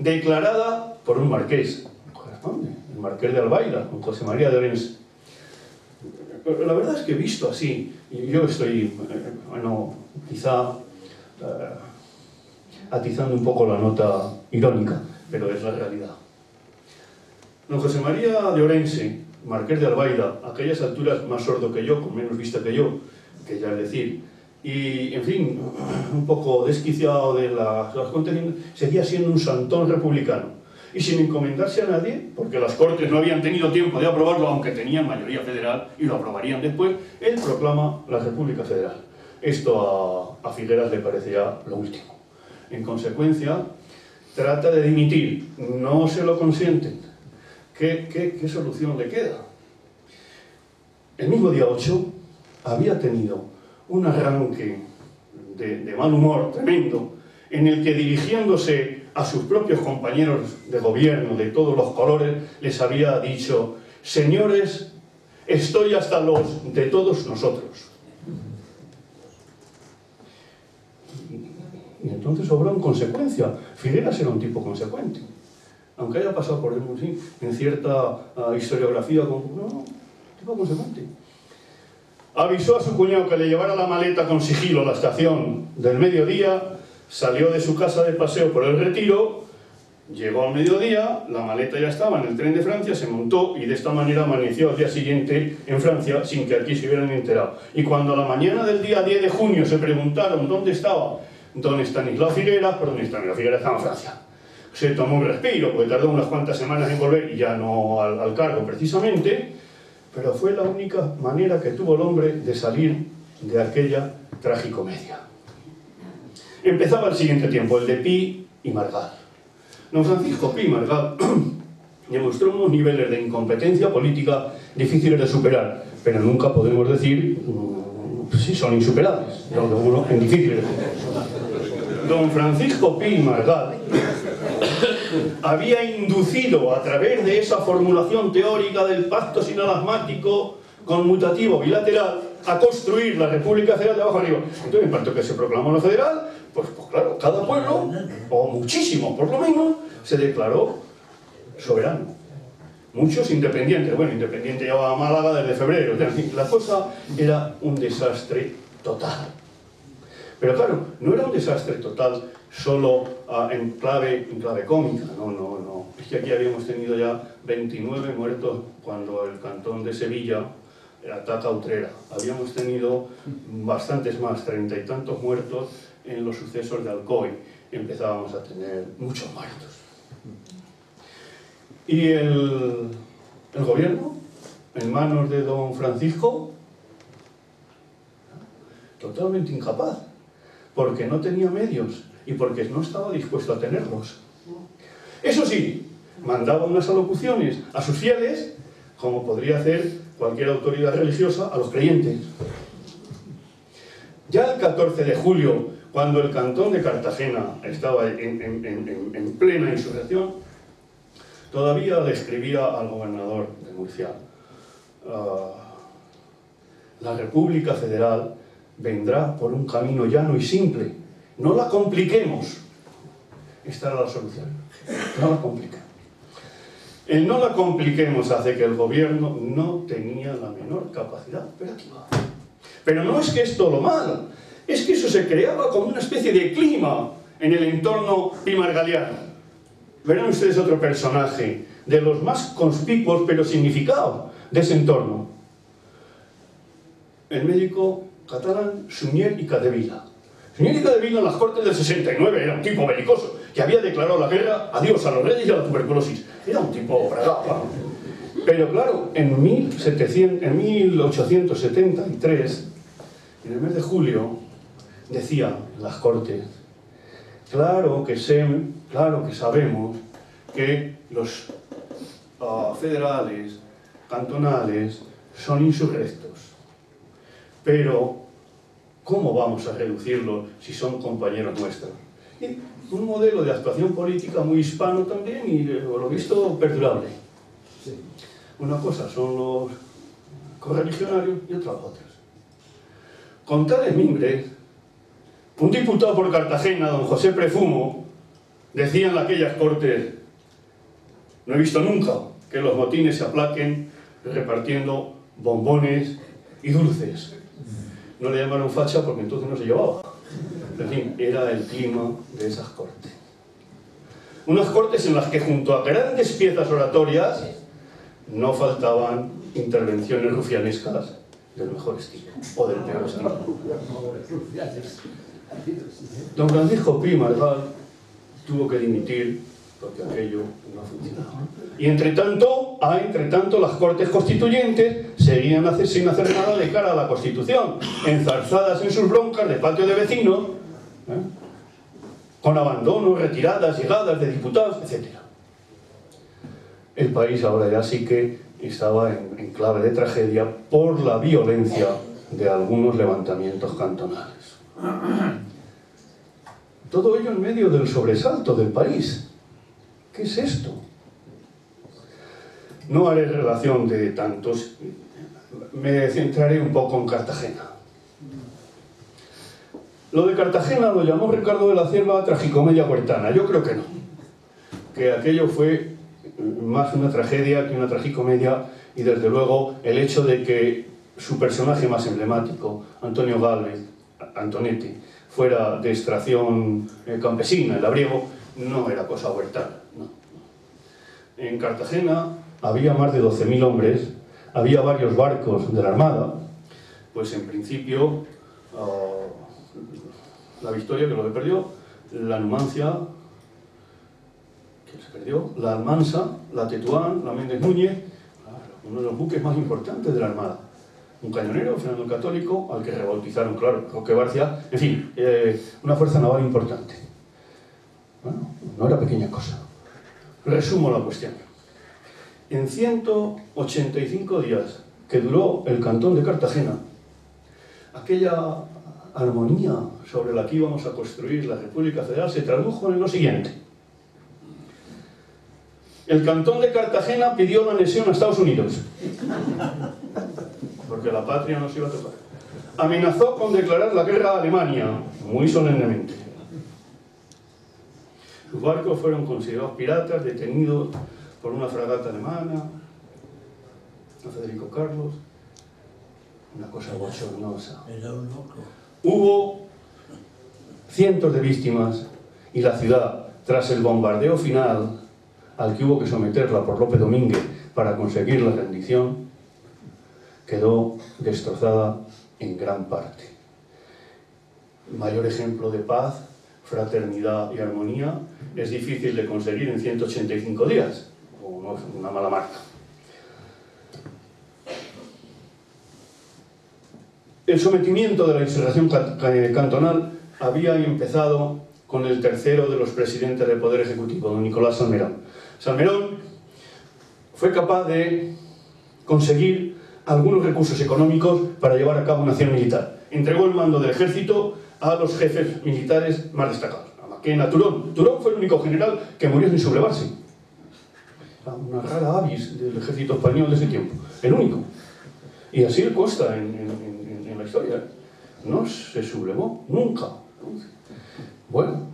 declarada por un marqués, el marqués de Albaida, con José María de Orense. Pero la verdad es que visto así, y yo estoy, bueno, quizá eh, atizando un poco la nota irónica, pero es la realidad. Don José María de Orense, marqués de Albaida, a aquellas alturas más sordo que yo, con menos vista que yo, que ya es decir, y, en fin, un poco desquiciado de las, las seguía siendo un santón republicano. Y sin encomendarse a nadie, porque las Cortes no habían tenido tiempo de aprobarlo, aunque tenían mayoría federal y lo aprobarían después, él proclama la República Federal. Esto a, a Figueras le parecía lo último. En consecuencia, trata de dimitir, no se lo consienten. ¿Qué, qué, qué solución le queda? El mismo día 8, había tenido un arranque de, de mal humor tremendo, en el que dirigiéndose a sus propios compañeros de gobierno de todos los colores, les había dicho, señores, estoy hasta los de todos nosotros. Y entonces obró en consecuencia. Figueras era un tipo consecuente. Aunque haya pasado por sí, en cierta uh, historiografía, como, no, tipo consecuente. Avisó a su cuñado que le llevara la maleta con sigilo a la estación del mediodía, salió de su casa de paseo por el retiro, llegó al mediodía, la maleta ya estaba en el tren de Francia, se montó y de esta manera amaneció al día siguiente en Francia sin que aquí se hubieran enterado. Y cuando a la mañana del día 10 de junio se preguntaron dónde estaba don Estanislao Figueras, por don Estanislao Figueras estaba en Francia. Se tomó un respiro, porque tardó unas cuantas semanas en volver y ya no al, al cargo precisamente, pero fue la única manera que tuvo el hombre de salir de aquella tragicomedia. Empezaba el siguiente tiempo, el de Pi y Margal. Don Francisco Pi y Margal demostró unos niveles de incompetencia política difíciles de superar, pero nunca podemos decir mm, si son insuperables. Don Francisco Pi y Margal había inducido a través de esa formulación teórica del pacto sinalagmático conmutativo bilateral a construir la República Federal de abajo arriba. Entonces, en cuanto que se proclamó la federal, pues, pues claro, cada pueblo, o muchísimo por lo menos, se declaró soberano. Muchos independientes, bueno, independiente llevaba a Málaga desde febrero, la cosa era un desastre total. Pero claro, no era un desastre total solo uh, en, clave, en clave cómica, no, no, no. Es que aquí habíamos tenido ya 29 muertos cuando el cantón de Sevilla ataca a Utrera. Habíamos tenido bastantes más, treinta y tantos muertos en los sucesos de Alcoy. Empezábamos a tener muchos muertos. Y el, el gobierno, en manos de don Francisco, totalmente incapaz, porque no tenía medios y porque no estaba dispuesto a tenerlos. Eso sí, mandaba unas alocuciones a sus fieles, como podría hacer cualquier autoridad religiosa, a los creyentes. Ya el 14 de julio, cuando el cantón de Cartagena estaba en, en, en, en plena insurrección, todavía le escribía al gobernador de Murcia, uh, la República Federal vendrá por un camino llano y simple, no la compliquemos. Esta era la solución, no la compliquemos. El no la compliquemos hace que el gobierno no tenía la menor capacidad operativa. Pero no es que esto lo malo, es que eso se creaba como una especie de clima en el entorno pimargaliano. Verán ustedes otro personaje de los más conspicuos pero significados de ese entorno. El médico catalán Suñer y Cadevila. Suñer y Cadevila en las cortes del 69 era un tipo belicoso que había declarado la guerra adiós a los reyes y a la tuberculosis. Era un tipo bragado. Pero claro, en, 1700, en 1873, en el mes de julio, decía las cortes, claro que, sé, claro que sabemos que los uh, federales, cantonales, son insurrectos, pero ¿cómo vamos a reducirlo si son compañeros nuestros? Y un modelo de actuación política muy hispano también y, por lo visto, perdurable. Una cosa son los correligionarios y otra otras. Con tales mimbres, un diputado por Cartagena, don José Prefumo, decía en aquellas cortes, no he visto nunca que los motines se aplaquen repartiendo bombones y dulces. No le llamaron facha porque entonces no se llevaba. En fin, era el clima de esas cortes. Unas cortes en las que junto a grandes piezas oratorias no faltaban intervenciones rufianescas del mejor estilo o del peor estilo. Don Francisco Pi Margal tuvo que dimitir porque aquello no funcionaba. Y entre tanto, ah, entre tanto, las cortes constituyentes seguían hacer, sin hacer nada de cara a la Constitución, enzarzadas en sus broncas de patio de vecinos, ¿eh? con abandono, retiradas, llegadas de diputados, etc. El país ahora ya sí que estaba en clave de tragedia por la violencia de algunos levantamientos cantonales. Todo ello en medio del sobresalto del país. ¿Qué es esto? No haré relación de tantos, me centraré un poco en Cartagena. Lo de Cartagena lo llamó Ricardo de la Cierva tragicomedia huertana. Yo creo que no. Que aquello fue más una tragedia que una tragicomedia y desde luego el hecho de que su personaje más emblemático, Antonio Galvez, Antonetti, fuera de extracción eh, campesina, el abriego, no era cosa huertana. En Cartagena había más de 12.000 hombres, había varios barcos de la Armada, pues en principio uh, la Victoria, que lo perdió, la Numancia, que se perdió, la Almansa, la Tetuán, la Méndez Núñez, uno de los buques más importantes de la Armada. Un cañonero, Fernando Católico, al que rebautizaron, claro, Roque Barcia, en fin, eh, una fuerza naval importante. Bueno, no era pequeña cosa. Resumo la cuestión. En 185 días que duró el cantón de Cartagena, aquella armonía sobre la que íbamos a construir la República Federal se tradujo en lo siguiente. El cantón de Cartagena pidió la anexión a Estados Unidos, porque la patria nos iba a tocar. Amenazó con declarar la guerra a Alemania, muy solemnemente. Sus barcos fueron considerados piratas, detenidos por una fragata alemana, a Federico Carlos, una cosa bochornosa. Era un loco. Hubo cientos de víctimas y la ciudad, tras el bombardeo final al que hubo que someterla por López Domínguez para conseguir la rendición, quedó destrozada en gran parte. Mayor ejemplo de paz, fraternidad y armonía es difícil de conseguir en 185 días, o no es una mala marca. El sometimiento de la insurrección cantonal había empezado con el tercero de los presidentes del Poder Ejecutivo, don Nicolás Salmerón. Salmerón fue capaz de conseguir algunos recursos económicos para llevar a cabo una acción militar. Entregó el mando del ejército a los jefes militares más destacados, a Maquena, Turón. Turón fue el único general que murió sin sublevarse. Una rara avis del ejército español de ese tiempo, el único. Y así consta en, en la historia. No se sublevó, nunca. Bueno,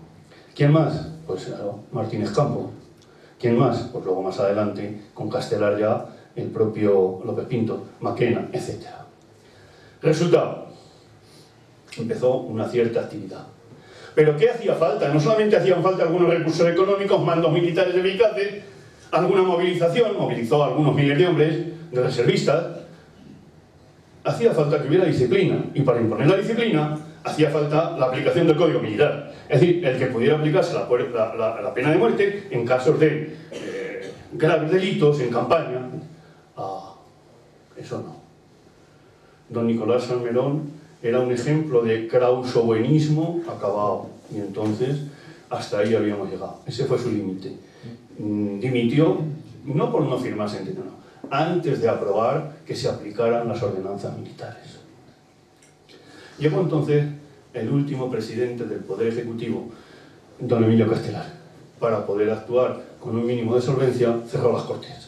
¿quién más? Pues Martínez Campo. ¿Quién más? Pues luego más adelante, con Castelar ya, el propio López Pinto, Maquena, etc. Resultado, empezó una cierta actividad. ¿Pero qué hacía falta? No solamente hacían falta algunos recursos económicos, mandos militares eficaces, alguna movilización, movilizó a algunos miles de hombres, de reservistas, hacía falta que hubiera disciplina. Y para imponer la disciplina, hacía falta la aplicación del Código Militar. Es decir, el que pudiera aplicarse la, pena de muerte en casos de eh, graves delitos en campaña. Eso no. Don Nicolás Salmerón era un ejemplo de krausobuenismo acabado. Y entonces, hasta ahí habíamos llegado. Ese fue su límite. Mm, dimitió, no por no firmar sentencia, no antes de aprobar que se aplicaran las ordenanzas militares. Llegó entonces el último presidente del Poder Ejecutivo, don Emilio Castelar. Para poder actuar con un mínimo de solvencia, cerró las Cortes.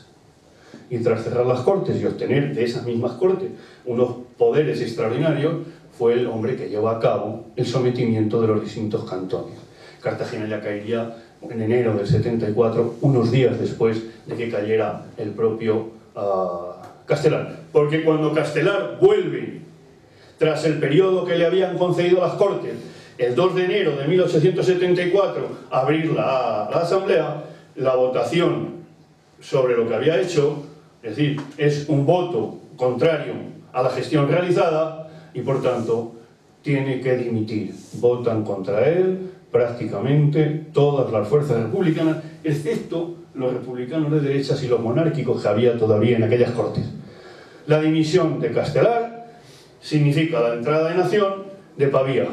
Y tras cerrar las Cortes y obtener de esas mismas Cortes unos poderes extraordinarios, fue el hombre que llevó a cabo el sometimiento de los distintos cantones. Cartagena ya caería en enero del 74, unos días después de que cayera el propio Castelar. Porque cuando Castelar vuelve, tras el periodo que le habían concedido las Cortes, el 2 de enero de 1874, a abrir la Asamblea, la votación sobre lo que había hecho, es decir, es un voto contrario a la gestión realizada y por tanto tiene que dimitir. Votan contra él prácticamente todas las fuerzas republicanas, excepto los republicanos de derechas y los monárquicos que había todavía en aquellas cortes. La dimisión de Castelar significa la entrada de nación de Pavía.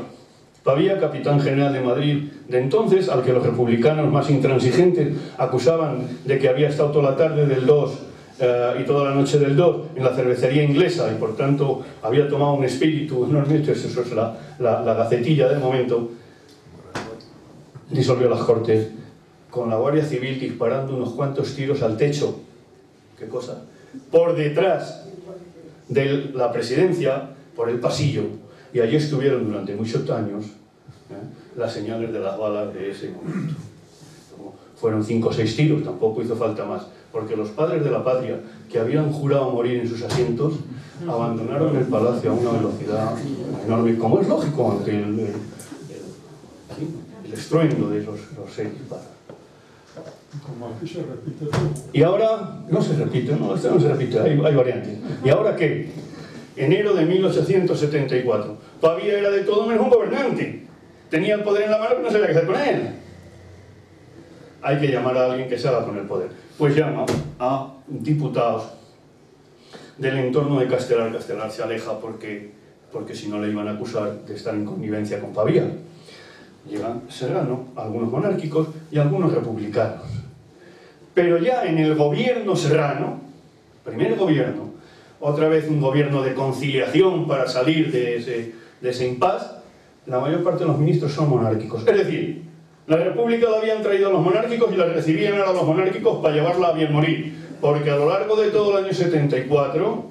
Pavía, capitán general de Madrid de entonces, al que los republicanos más intransigentes acusaban de que había estado toda la tarde del 2 eh, y toda la noche del 2 en la cervecería inglesa y por tanto había tomado un espíritu enorme, eso es la, la, la gacetilla del momento, disolvió las Cortes con la Guardia Civil disparando unos cuantos tiros al techo. ¿Qué cosa? Por detrás de la presidencia, por el pasillo. Y allí estuvieron durante muchos años ¿eh? las señales de las balas de ese momento. Fueron cinco o seis tiros, tampoco hizo falta más. Porque los padres de la patria, que habían jurado morir en sus asientos, abandonaron el palacio a una velocidad enorme, como es lógico ante el, el, el, estruendo de los, los seis. Y ahora, no se repite, no, esto no se repite, hay, hay variantes. ¿Y ahora qué? Enero de 1874. Todavía era de todo menos un gobernante. Tenía el poder en la mano, pero no sabía qué hacer con él. Hay que llamar a alguien que se haga con el poder. Pues llama a diputados del entorno de Castelar. Castelar se aleja porque, porque si no le iban a acusar de estar en connivencia con Pavía. Llegan Serrano, algunos monárquicos y algunos republicanos. Pero ya en el gobierno serrano, primer gobierno, otra vez un gobierno de conciliación para salir de ese, de ese impasse, la mayor parte de los ministros son monárquicos. Es decir, la república la habían traído a los monárquicos y la recibían a los monárquicos para llevarla a bien morir. Porque a lo largo de todo el año 74,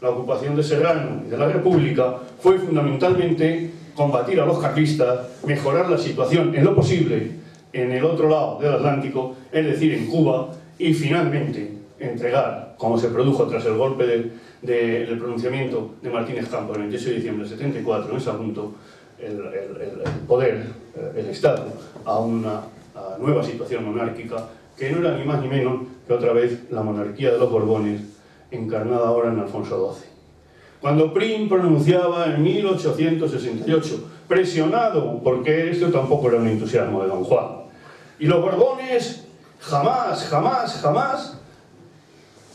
la ocupación de Serrano y de la república fue fundamentalmente combatir a los carlistas, mejorar la situación en lo posible en el otro lado del Atlántico, es decir, en Cuba, y finalmente entregar, como se produjo tras el golpe del, de, del pronunciamiento de Martínez Campos el 28 de diciembre del 74, en ese punto, el, poder, el Estado, a una nueva situación monárquica, que no era ni más ni menos que otra vez la monarquía de los Borbones, encarnada ahora en Alfonso XII. Cuando Prim pronunciaba en 1868, presionado, porque esto tampoco era un entusiasmo de Don Juan, y los Borbones jamás, jamás, jamás,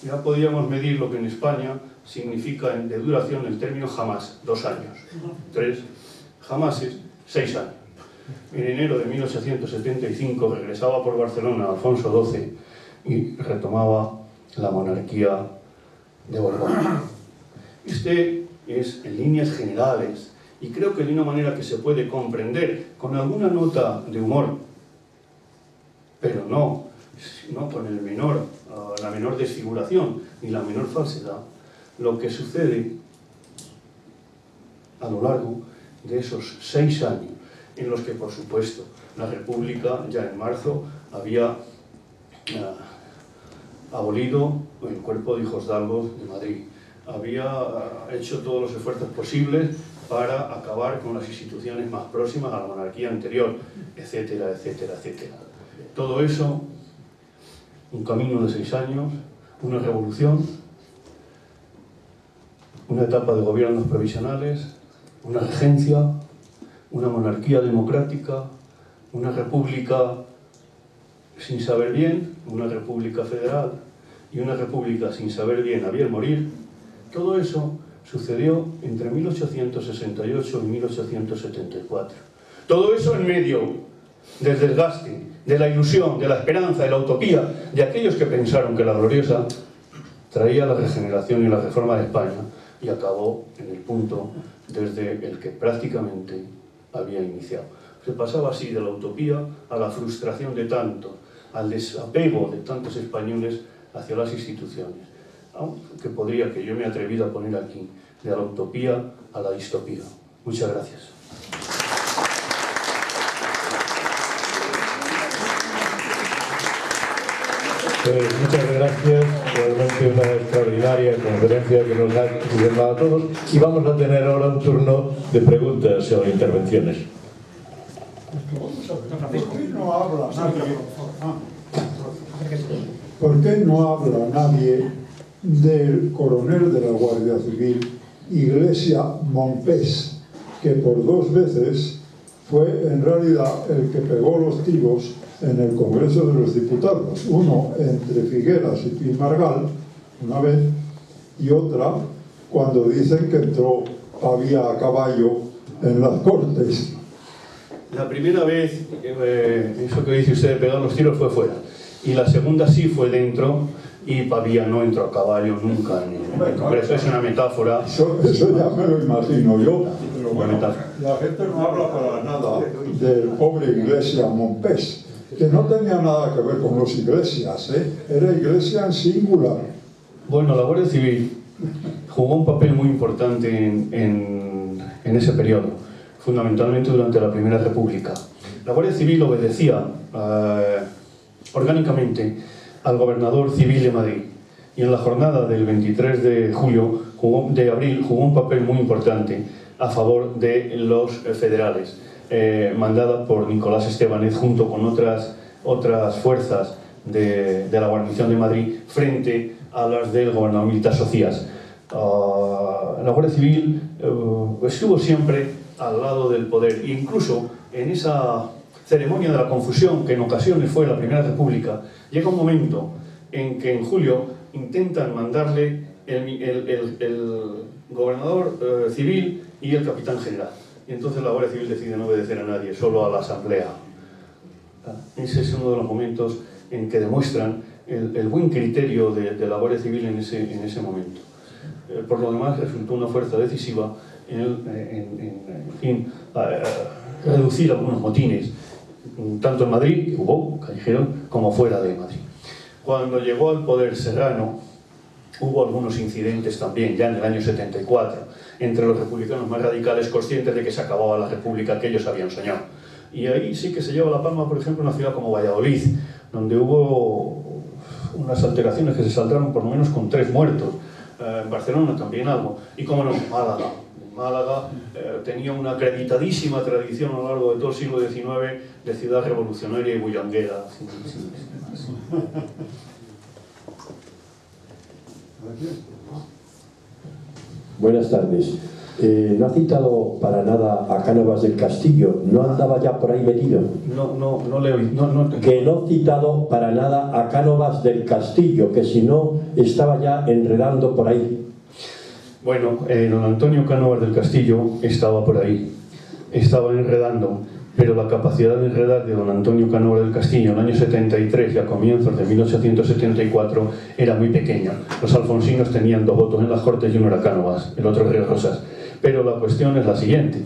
ya podíamos medir lo que en España significa de duración el término jamás, dos años, tres, jamás es seis años. En enero de 1875 regresaba por Barcelona Alfonso XII y retomaba la monarquía de Borbón. Este es, en líneas generales, y creo que de una manera que se puede comprender, con alguna nota de humor, pero no, no con el menor, uh, la menor desfiguración ni la menor falsedad, lo que sucede a lo largo de esos seis años en los que, por supuesto, la República ya en marzo había uh, abolido el cuerpo de hijos d'Algo de Madrid, había hecho todos los esfuerzos posibles para acabar con las instituciones más próximas a la monarquía anterior, etcétera, etcétera, etcétera. Todo eso, un camino de seis años, una revolución, una etapa de gobiernos provisionales, una regencia, una monarquía democrática, una república sin saber bien, una república federal y una república sin saber bien a bien morir, todo eso sucedió entre 1868 y 1874. Todo eso en medio del desgaste, de la ilusión, de la esperanza, de la utopía de aquellos que pensaron que la gloriosa traía la regeneración y la reforma de España y acabó en el punto desde el que prácticamente había iniciado. Se pasaba así de la utopía a la frustración de tantos, al desapego de tantos españoles hacia las instituciones. Aunque podría, que yo me he atrevido a poner aquí, de la utopía a la distopía. Muchas gracias. Pues muchas gracias, realmente una extraordinaria conferencia que nos ha entusiasmado a todos y vamos a tener ahora un turno de preguntas o intervenciones. ¿Por qué no habla nadie? ¿Por qué no habla nadie del coronel de la Guardia Civil, Iglesia Mompés, que por dos veces fue en realidad el que pegó los tiros en el Congreso de los Diputados, uno entre Figueras y Pimargal, una vez, y otra cuando dicen que entró había a caballo en las Cortes. La primera vez, eh, eso que dice usted de pegar los tiros fue fuera, y la segunda sí fue dentro, y Pavía no entró a caballo nunca en el Congreso. Es una metáfora. Eso, eso ya me lo imagino yo. Pero bueno, la gente no habla para nada del pobre Iglesia Mompés, que no tenía nada que ver con los iglesias, ¿eh? era iglesia en singular. Bueno, la Guardia Civil jugó un papel muy importante en, en- ese periodo, fundamentalmente durante la Primera República. La Guardia Civil obedecía eh, orgánicamente al gobernador civil de Madrid y en la jornada del 23 de julio, de abril, jugó un papel muy importante a favor de los federales, eh, mandada por Nicolás Estebanez junto con otras, otras fuerzas de, de la guarnición de Madrid frente a las del gobernador militar Socias. Ah, la Guardia Civil eh, estuvo siempre al lado del poder, incluso en esa ceremonia de la confusión, que en ocasiones fue la Primera República, llega un momento en que en julio intentan mandarle el gobernador eh, civil y el capitán general. Y entonces la Guardia Civil decide no obedecer a nadie, solo a la Asamblea. Ah, Ese es uno de los momentos en que demuestran el, el buen criterio de, de la Guardia Civil en ese, en ese momento. Eh, por lo demás, resultó una fuerza decisiva en, el- en- en- fin, a- a reducir algunos motines, tanto en Madrid, que hubo como fuera de Madrid. Cuando llegó al poder Serrano, hubo algunos incidentes también, ya en el año 74, entre los republicanos más radicales conscientes de que se acababa la república que ellos habían soñado. Y ahí sí que se lleva la palma, por ejemplo, una ciudad como Valladolid, donde hubo unas alteraciones que se saldaron por lo menos con tres muertos. Eh, en Barcelona también algo. Y como no, Málaga. Málaga eh, tenía una acreditadísima tradición a lo largo de todo el siglo XIX de ciudad revolucionaria y bullanguera. sin- sin más. Buenas tardes. Eh, no ha citado para nada a Cánovas del Castillo, no andaba ya por ahí metido. No, no, no le oí. No, no, Que no ha citado para nada a Cánovas del Castillo, que si no estaba ya enredando por ahí. Bueno, eh, don Antonio Cánovas del Castillo estaba por ahí, estaba enredando, pero la capacidad de enredar de don Antonio Cánovas del Castillo en el año 73 y a comienzos de 1874 era muy pequeña. Los alfonsinos tenían dos votos en las Cortes y uno era Cánovas, el otro Río Rosas. Pero la cuestión es la siguiente,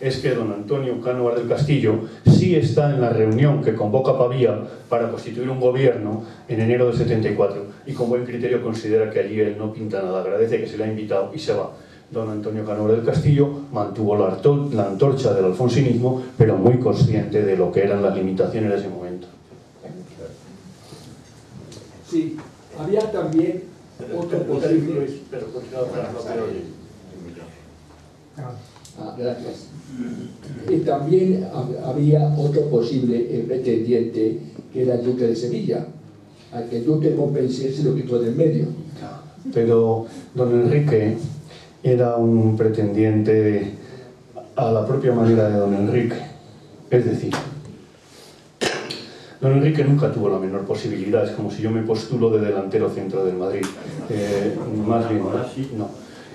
es que don Antonio Cánovas del Castillo sí está en la reunión que convoca Pavía para constituir un gobierno en enero del 74 y con buen criterio considera que allí él no pinta nada, agradece que se le ha invitado y se va. Don Antonio Cánovas del Castillo mantuvo la, antorcha del alfonsinismo, pero muy consciente de lo que eran las limitaciones de ese momento. Sí, había también otro posible... Ah, gracias. Y también hab- había otro posible eh, pretendiente que era el duque de Sevilla, al que el duque Montpensier se lo quitó del medio. Pero don Enrique era un pretendiente a la propia manera de don Enrique. Es decir, don Enrique nunca tuvo la menor posibilidad. Es como si yo me postulo de delantero centro del Madrid. Eh, más bien, no.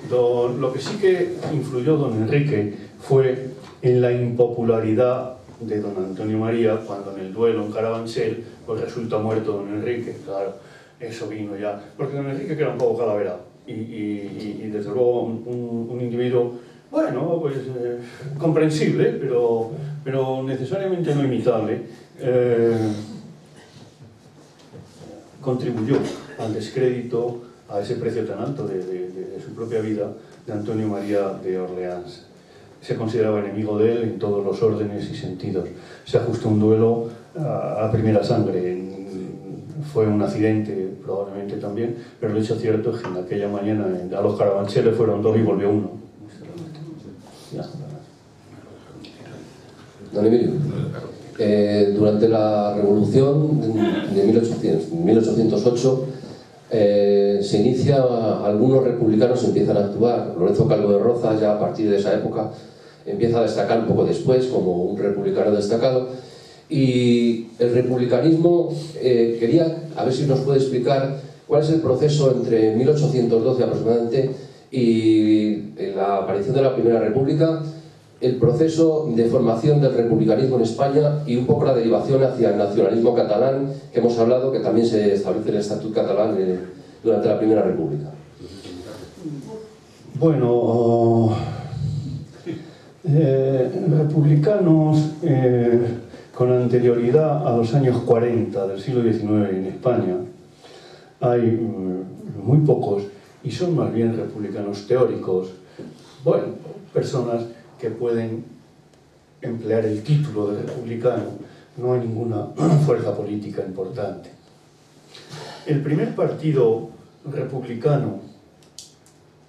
Don- lo que sí que influyó don Enrique fue en la impopularidad de don Antonio María cuando en el duelo en Carabanchel pues resulta muerto don Enrique. Claro, eso vino ya. Porque don Enrique que era un poco calaverado y, y- y- desde luego un, un- un individuo, bueno, pues eh, comprensible, pero, pero necesariamente no imitable. eh, contribuyó al descrédito, a ese precio tan alto de, de- de- su propia vida de Antonio María de Orleans. Se consideraba enemigo de él en todos los órdenes y sentidos. Se ajustó un duelo a, primera sangre. Fue un accidente probablemente también, pero el hecho cierto es que en aquella mañana a los carabancheles fueron dos y volvió uno. Don Emilio, eh, durante la revolución de 1800 1808 eh, se inicia, algunos republicanos empiezan a actuar. Lorenzo Calvo de Rozas ya a partir de esa época empieza a destacar un poco después como un republicano destacado. Y el republicanismo, eh, quería, a ver si nos puede explicar cuál es el proceso entre 1812 aproximadamente y la aparición de la Primera República el proceso de formación del republicanismo en España y un poco la derivación hacia el nacionalismo catalán que hemos hablado, que también se establece el Estatuto catalán eh, durante la Primera República. Bueno, eh, republicanos eh, con anterioridad a los años 40 del siglo XIX en España hay mm, muy pocos y son más bien republicanos teóricos, bueno, personas que pueden emplear el título de republicano, no hay ninguna fuerza política importante. El primer partido republicano,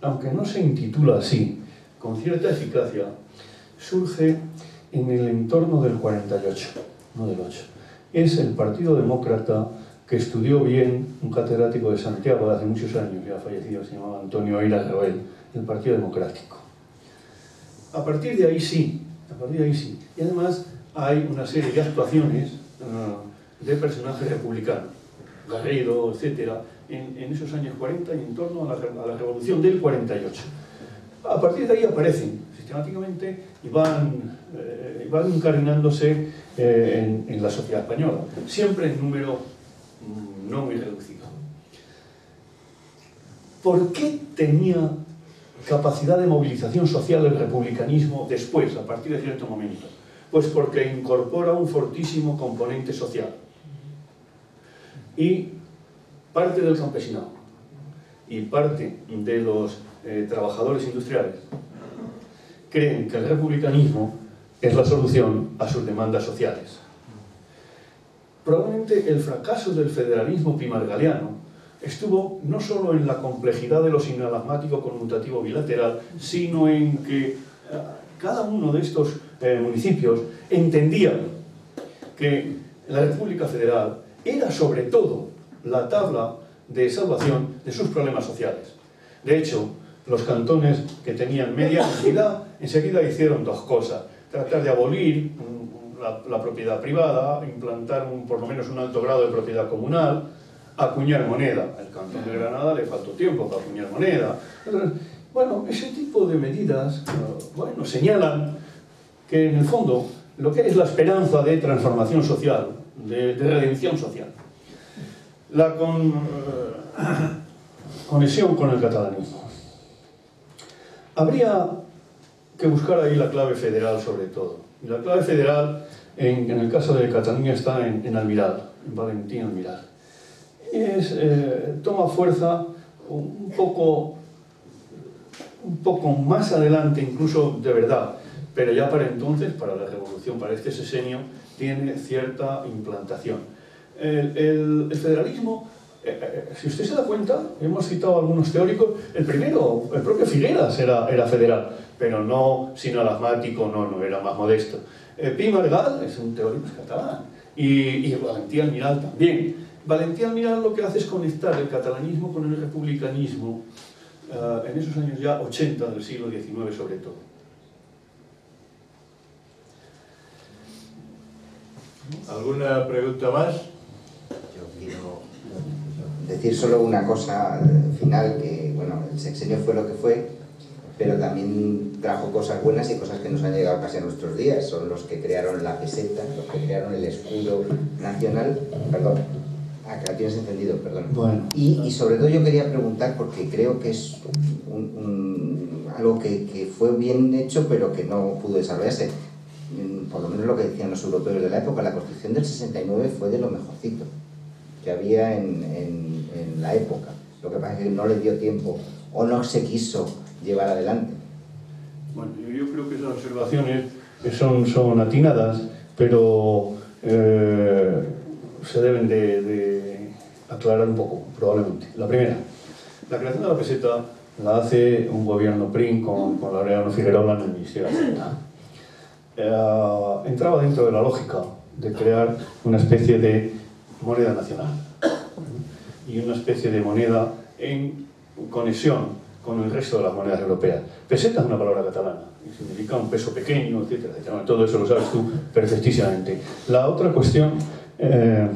aunque no se intitula así, con cierta eficacia, surge en el entorno del 48, no del 8. Es el Partido Demócrata que estudió bien un catedrático de Santiago de hace muchos años, ya fallecido, se llamaba Antonio Eira Rebel, el Partido Democrático. A partir de ahí sí, a partir de ahí sí. Y además hay una serie de actuaciones uh, de personajes republicanos, Garrido, etcétera, en, en, esos años 40 y en torno a la, a la revolución del 48. A partir de ahí aparecen sistemáticamente y van, eh, van encarnándose eh, en, la sociedad española, siempre en número mmm, no muy reducido. ¿Por qué tenía capacidad de movilización social el republicanismo después, a partir de cierto momento? Pues porque incorpora un fortísimo componente social. Y parte del campesinado y parte de los eh, trabajadores industriales creen que el republicanismo es la solución a sus demandas sociales. Probablemente el fracaso del federalismo primargaliano estuvo no solo en la complejidad de lo sinalagmático conmutativo bilateral, sino en que eh, cada uno de estos eh, municipios entendía que la República Federal era sobre todo la tabla de salvación de sus problemas sociales. De hecho, los cantones que tenían media entidad enseguida hicieron dos cosas. Tratar de abolir la, la propiedad privada, implantar un, por lo menos un alto grado de propiedad comunal, acuñar moneda. El cantón de Granada le faltó tiempo para acuñar moneda. Bueno, ese tipo de medidas, bueno, señalan que en el fondo lo que es la esperanza de transformación social, de, de redención social. La uh, conexión con el catalanismo. Habría que buscar ahí la clave federal sobre todo. Y la clave federal, en, el caso de Cataluña, está en, en Almiral, en Valentín Almiral. Es, eh, toma fuerza un poco, un poco más adelante, incluso de verdad, pero ya para entonces, para la revolución, para este sesenio, tiene cierta implantación. El, federalismo si usted se da cuenta, hemos citado algunos teóricos, el primero, el propio Figueras era, era federal, pero no sinalagmático, no, no, era más modesto. Eh, Pi Margal es un teórico catalán, y, y Valentí Almiral también. Valentí Almiral lo que hace es conectar el catalanismo con el republicanismo uh, en esos años ya 80 del siglo XIX sobre todo. ¿Alguna pregunta más? Yo quiero decir solo una cosa final, que bueno, el sexenio fue lo que fue, pero también trajo cosas buenas y cosas que nos han llegado casi a nuestros días. Son los que crearon la peseta, los que crearon el escudo nacional. Perdón. Ah, que la tienes entendido, perdón. Bueno. Y, y, sobre todo yo quería preguntar, porque creo que es un, un, algo que, que, fue bien hecho, pero que no pudo desarrollarse. Por lo menos lo que decían los europeos de la época, la Constitución del 69 fue de lo mejorcito que había en, en, en la época. Lo que pasa es que no le dio tiempo o no se quiso llevar adelante. Bueno, yo creo que esas observaciones son, son atinadas, pero eh, se deben de, de, aclarar un poco, probablemente. La primera, la creación de la peseta la hace un gobierno PRIM con, con Laureano Figueroa en el Ministerio de Hacienda. Eh, entraba dentro de la lógica de crear una especie de moneda nacional y una especie de moneda en conexión con el resto de las monedas europeas. Peseta es una palabra catalana y significa un peso pequeño, etcétera, etcétera. Todo eso lo sabes tú perfectísimamente. La otra cuestión eh,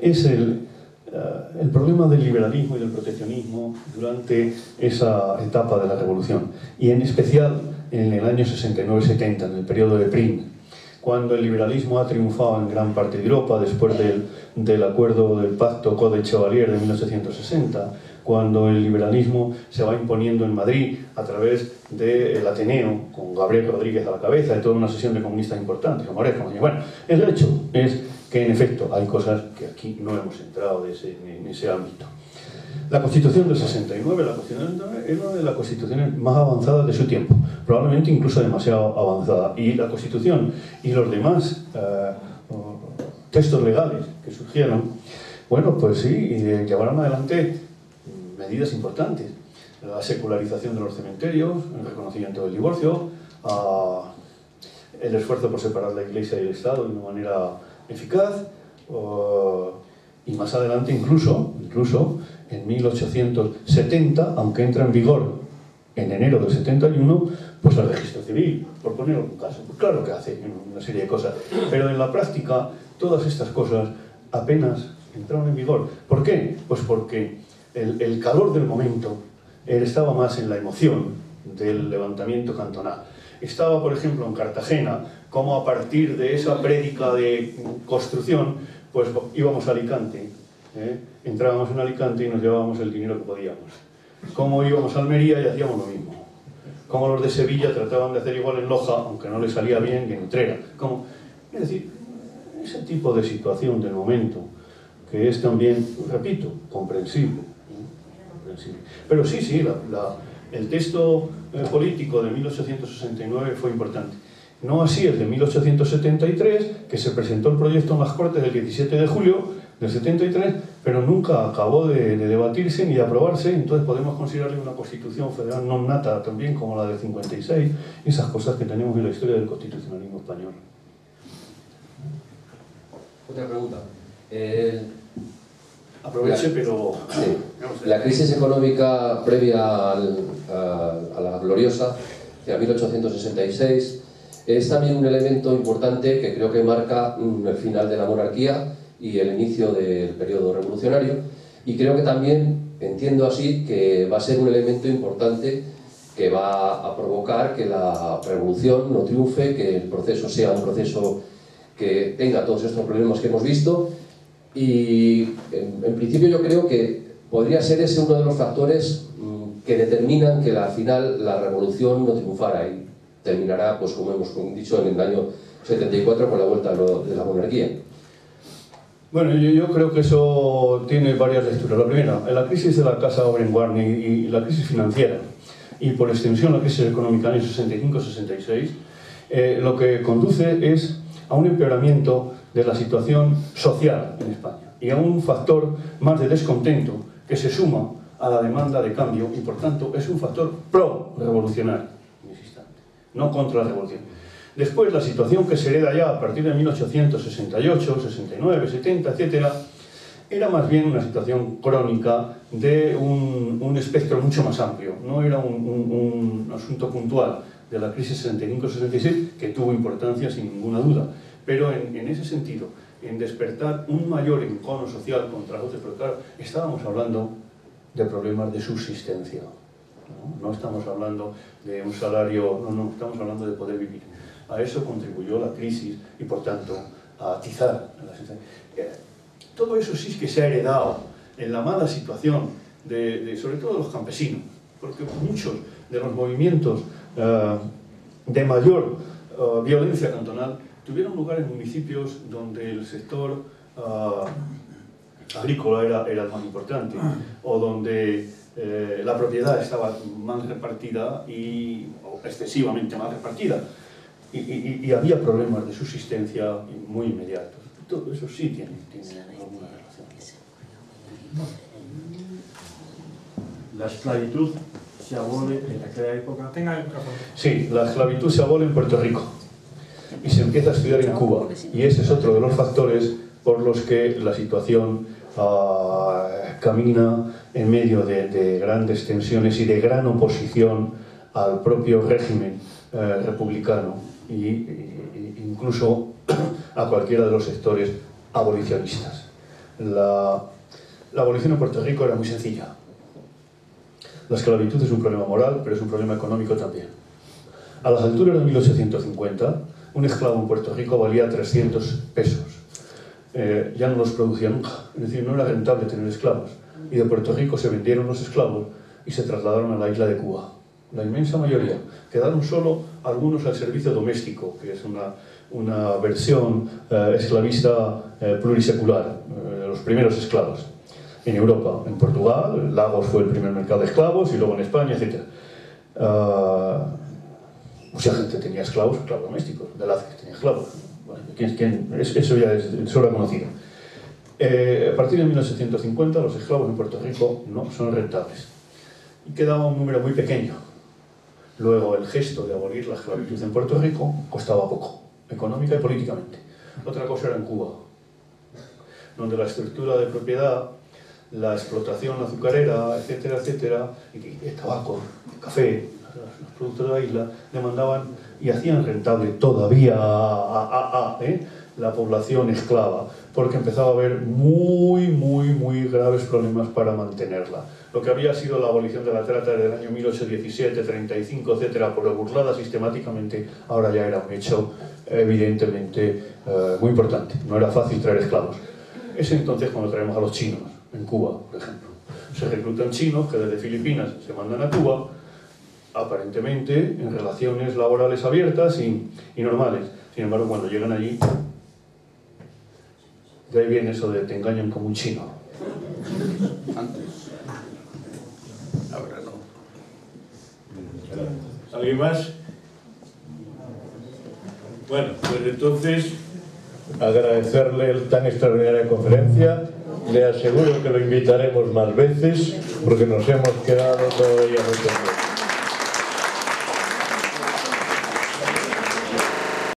es el, uh, el problema del liberalismo y del proteccionismo durante esa etapa de la revolución y en especial en el año 69-70, en el periodo de Prim, cuando el liberalismo ha triunfado en gran parte de Europa después del, del acuerdo del pacto Code-Chevalier de 1860, cuando el liberalismo se va imponiendo en Madrid a través del Ateneo, con Gabriel Rodríguez a la cabeza, de toda una sesión de comunistas importantes, como. Bueno, el hecho es que en efecto hay cosas que aquí no hemos entrado de ese, en ese ámbito. La Constitución del 69, la Constitución es una de las constituciones más avanzadas de su tiempo, probablemente incluso demasiado avanzada. Y la Constitución y los demás eh, textos legales que surgieron, bueno, pues sí, llevaron adelante medidas importantes. La secularización de los cementerios, el reconocimiento del divorcio, el esfuerzo por separar la Iglesia y el Estado de una manera eficaz, y más adelante incluso, incluso en 1870, aunque entra en vigor en enero del 71, pues el registro civil, por poner un caso. Pues claro que hace una serie de cosas, pero en la práctica todas estas cosas apenas entraron en vigor. ¿Por qué? Pues porque el, el calor del momento estaba más en la emoción del levantamiento cantonal. Estaba, por ejemplo, en Cartagena, como a partir de esa prédica de construcción, pues íbamos a Alicante, ¿eh? entrábamos en Alicante y nos llevábamos el dinero que podíamos. Como íbamos a Almería y hacíamos lo mismo. Como los de Sevilla trataban de hacer igual en Loja, aunque no les salía bien, en Utrera. Como, es decir, ese tipo de situación del momento, que es también, repito, comprensible. Pero sí, sí, el texto eh, político de 1869 fue importante. No así el de 1873, que se presentó el proyecto en las Cortes el 17 de julio del 73, pero nunca acabó de, debatirse ni de aprobarse, entonces podemos considerarle una constitución federal non nata también como la del 56, esas cosas que tenemos en la historia del constitucionalismo español. Otra pregunta. Eh, Aproveche, pero... La crisis económica previa a, la gloriosa, de 1866, es también un elemento importante que creo que marca mm, el final de la monarquía y el inicio del periodo revolucionario. Y creo que también, entiendo así, que va a ser un elemento importante que va a provocar que la revolución no triunfe, que el proceso sea un proceso que tenga todos estos problemas que hemos visto y en, principio yo creo que podría ser ese uno de los factores mm, que determinan que al final la revolución no triunfara terminará, pues como hemos dicho, en el año 74 con la vuelta de la monarquía. Bueno, yo, creo que eso tiene varias lecturas. La primera, la crisis de la Casa Orenguarn y, y la crisis financiera y por extensión la crisis económica en el 65-66, eh, lo que conduce es a un empeoramiento de la situación social en España y a un factor más de descontento que se suma a la demanda de cambio y por tanto es un factor pro-revolucionario, no contra la revolución. Después la situación que se hereda ya a partir de 1868, 69, 70, etc., era más bien una situación crónica de un, espectro mucho más amplio, no era un, un asunto puntual de la crisis 65-66 que tuvo importancia sin ninguna duda, pero en, ese sentido, en despertar un mayor encono social contra otros, porque claro, estábamos hablando de problemas de subsistencia, ¿no? estamos hablando de un salario, no, no, estamos hablando de poder vivir. A eso contribuyó la crisis y por tanto a atizar eh, Todo eso sí es que se ha heredado en la mala situación de, sobre todo de los campesinos, porque muchos de los movimientos uh, de mayor uh, violencia cantonal tuvieron lugar en municipios donde el sector agrícola era, era, el más importante, o donde eh, la propiedad estaba mal repartida y o excesivamente mal repartida, y, y, y, había problemas de subsistencia muy inmediatos. Todo eso sí tiene, tiene alguna relación. La esclavitud se abole en aquella época. Tenga el Sí, la esclavitud se abole en Puerto Rico y se empieza a estudiar en Cuba. Y ese es otro de los factores por los que la situación camina en medio de, de, grandes tensiones y de gran oposición al propio régimen uh, republicano y, incluso a cualquiera de los sectores abolicionistas. La, la abolición en Puerto Rico era muy sencilla. La esclavitud es un problema moral, pero es un problema económico también. A las alturas de 1850, un esclavo en Puerto Rico valía 300 pesos. Eh, ya no los producía nunca, es decir, no era rentable tener esclavos. Y de Puerto Rico se vendieron los esclavos y se trasladaron a la isla de Cuba. La inmensa mayoría. Quedaron solo algunos al servicio doméstico, que es una, una versión eh, esclavista eh, plurisecular, los primeros esclavos en Europa, en Portugal, Lagos fue el primer mercado de esclavos y luego en España, etc. Uh, mucha gente tenía esclavos, esclavos domésticos, Velázquez tenía esclavos, bueno, ¿quién, quién? eso ya es sobra conocido. Eh, a partir de 1750 los esclavos en Puerto Rico no son rentables y quedaba un número muy pequeño. Luego el gesto de abolir la esclavitud en Puerto Rico costaba poco, económica y políticamente. Otra cosa era en Cuba, donde la estructura de propiedad la explotación azucarera, etcétera, etcétera, y el tabaco, el café, los productos de la isla, demandaban y hacían rentable todavía a, a, a, ¿eh? la población esclava, porque empezaba a haber muy, muy, muy graves problemas para mantenerla. Lo que había sido la abolición de la trata desde el año 1817, 35, etcétera, por burlada sistemáticamente, ahora ya era un hecho evidentemente eh, muy importante. No era fácil traer esclavos. Es entonces cuando traemos a los chinos en Cuba, por ejemplo. Se reclutan chinos que desde Filipinas se mandan a Cuba, aparentemente en relaciones laborales abiertas y, y normales. Sin embargo, cuando llegan allí, de ahí viene eso de te engañan como un chino. Antes. Ahora no. ¿Alguien más? Bueno, pues entonces agradecerle el tan extraordinaria conferencia. Le aseguro que lo invitaremos más veces porque nos hemos quedado todavía muy pendientes.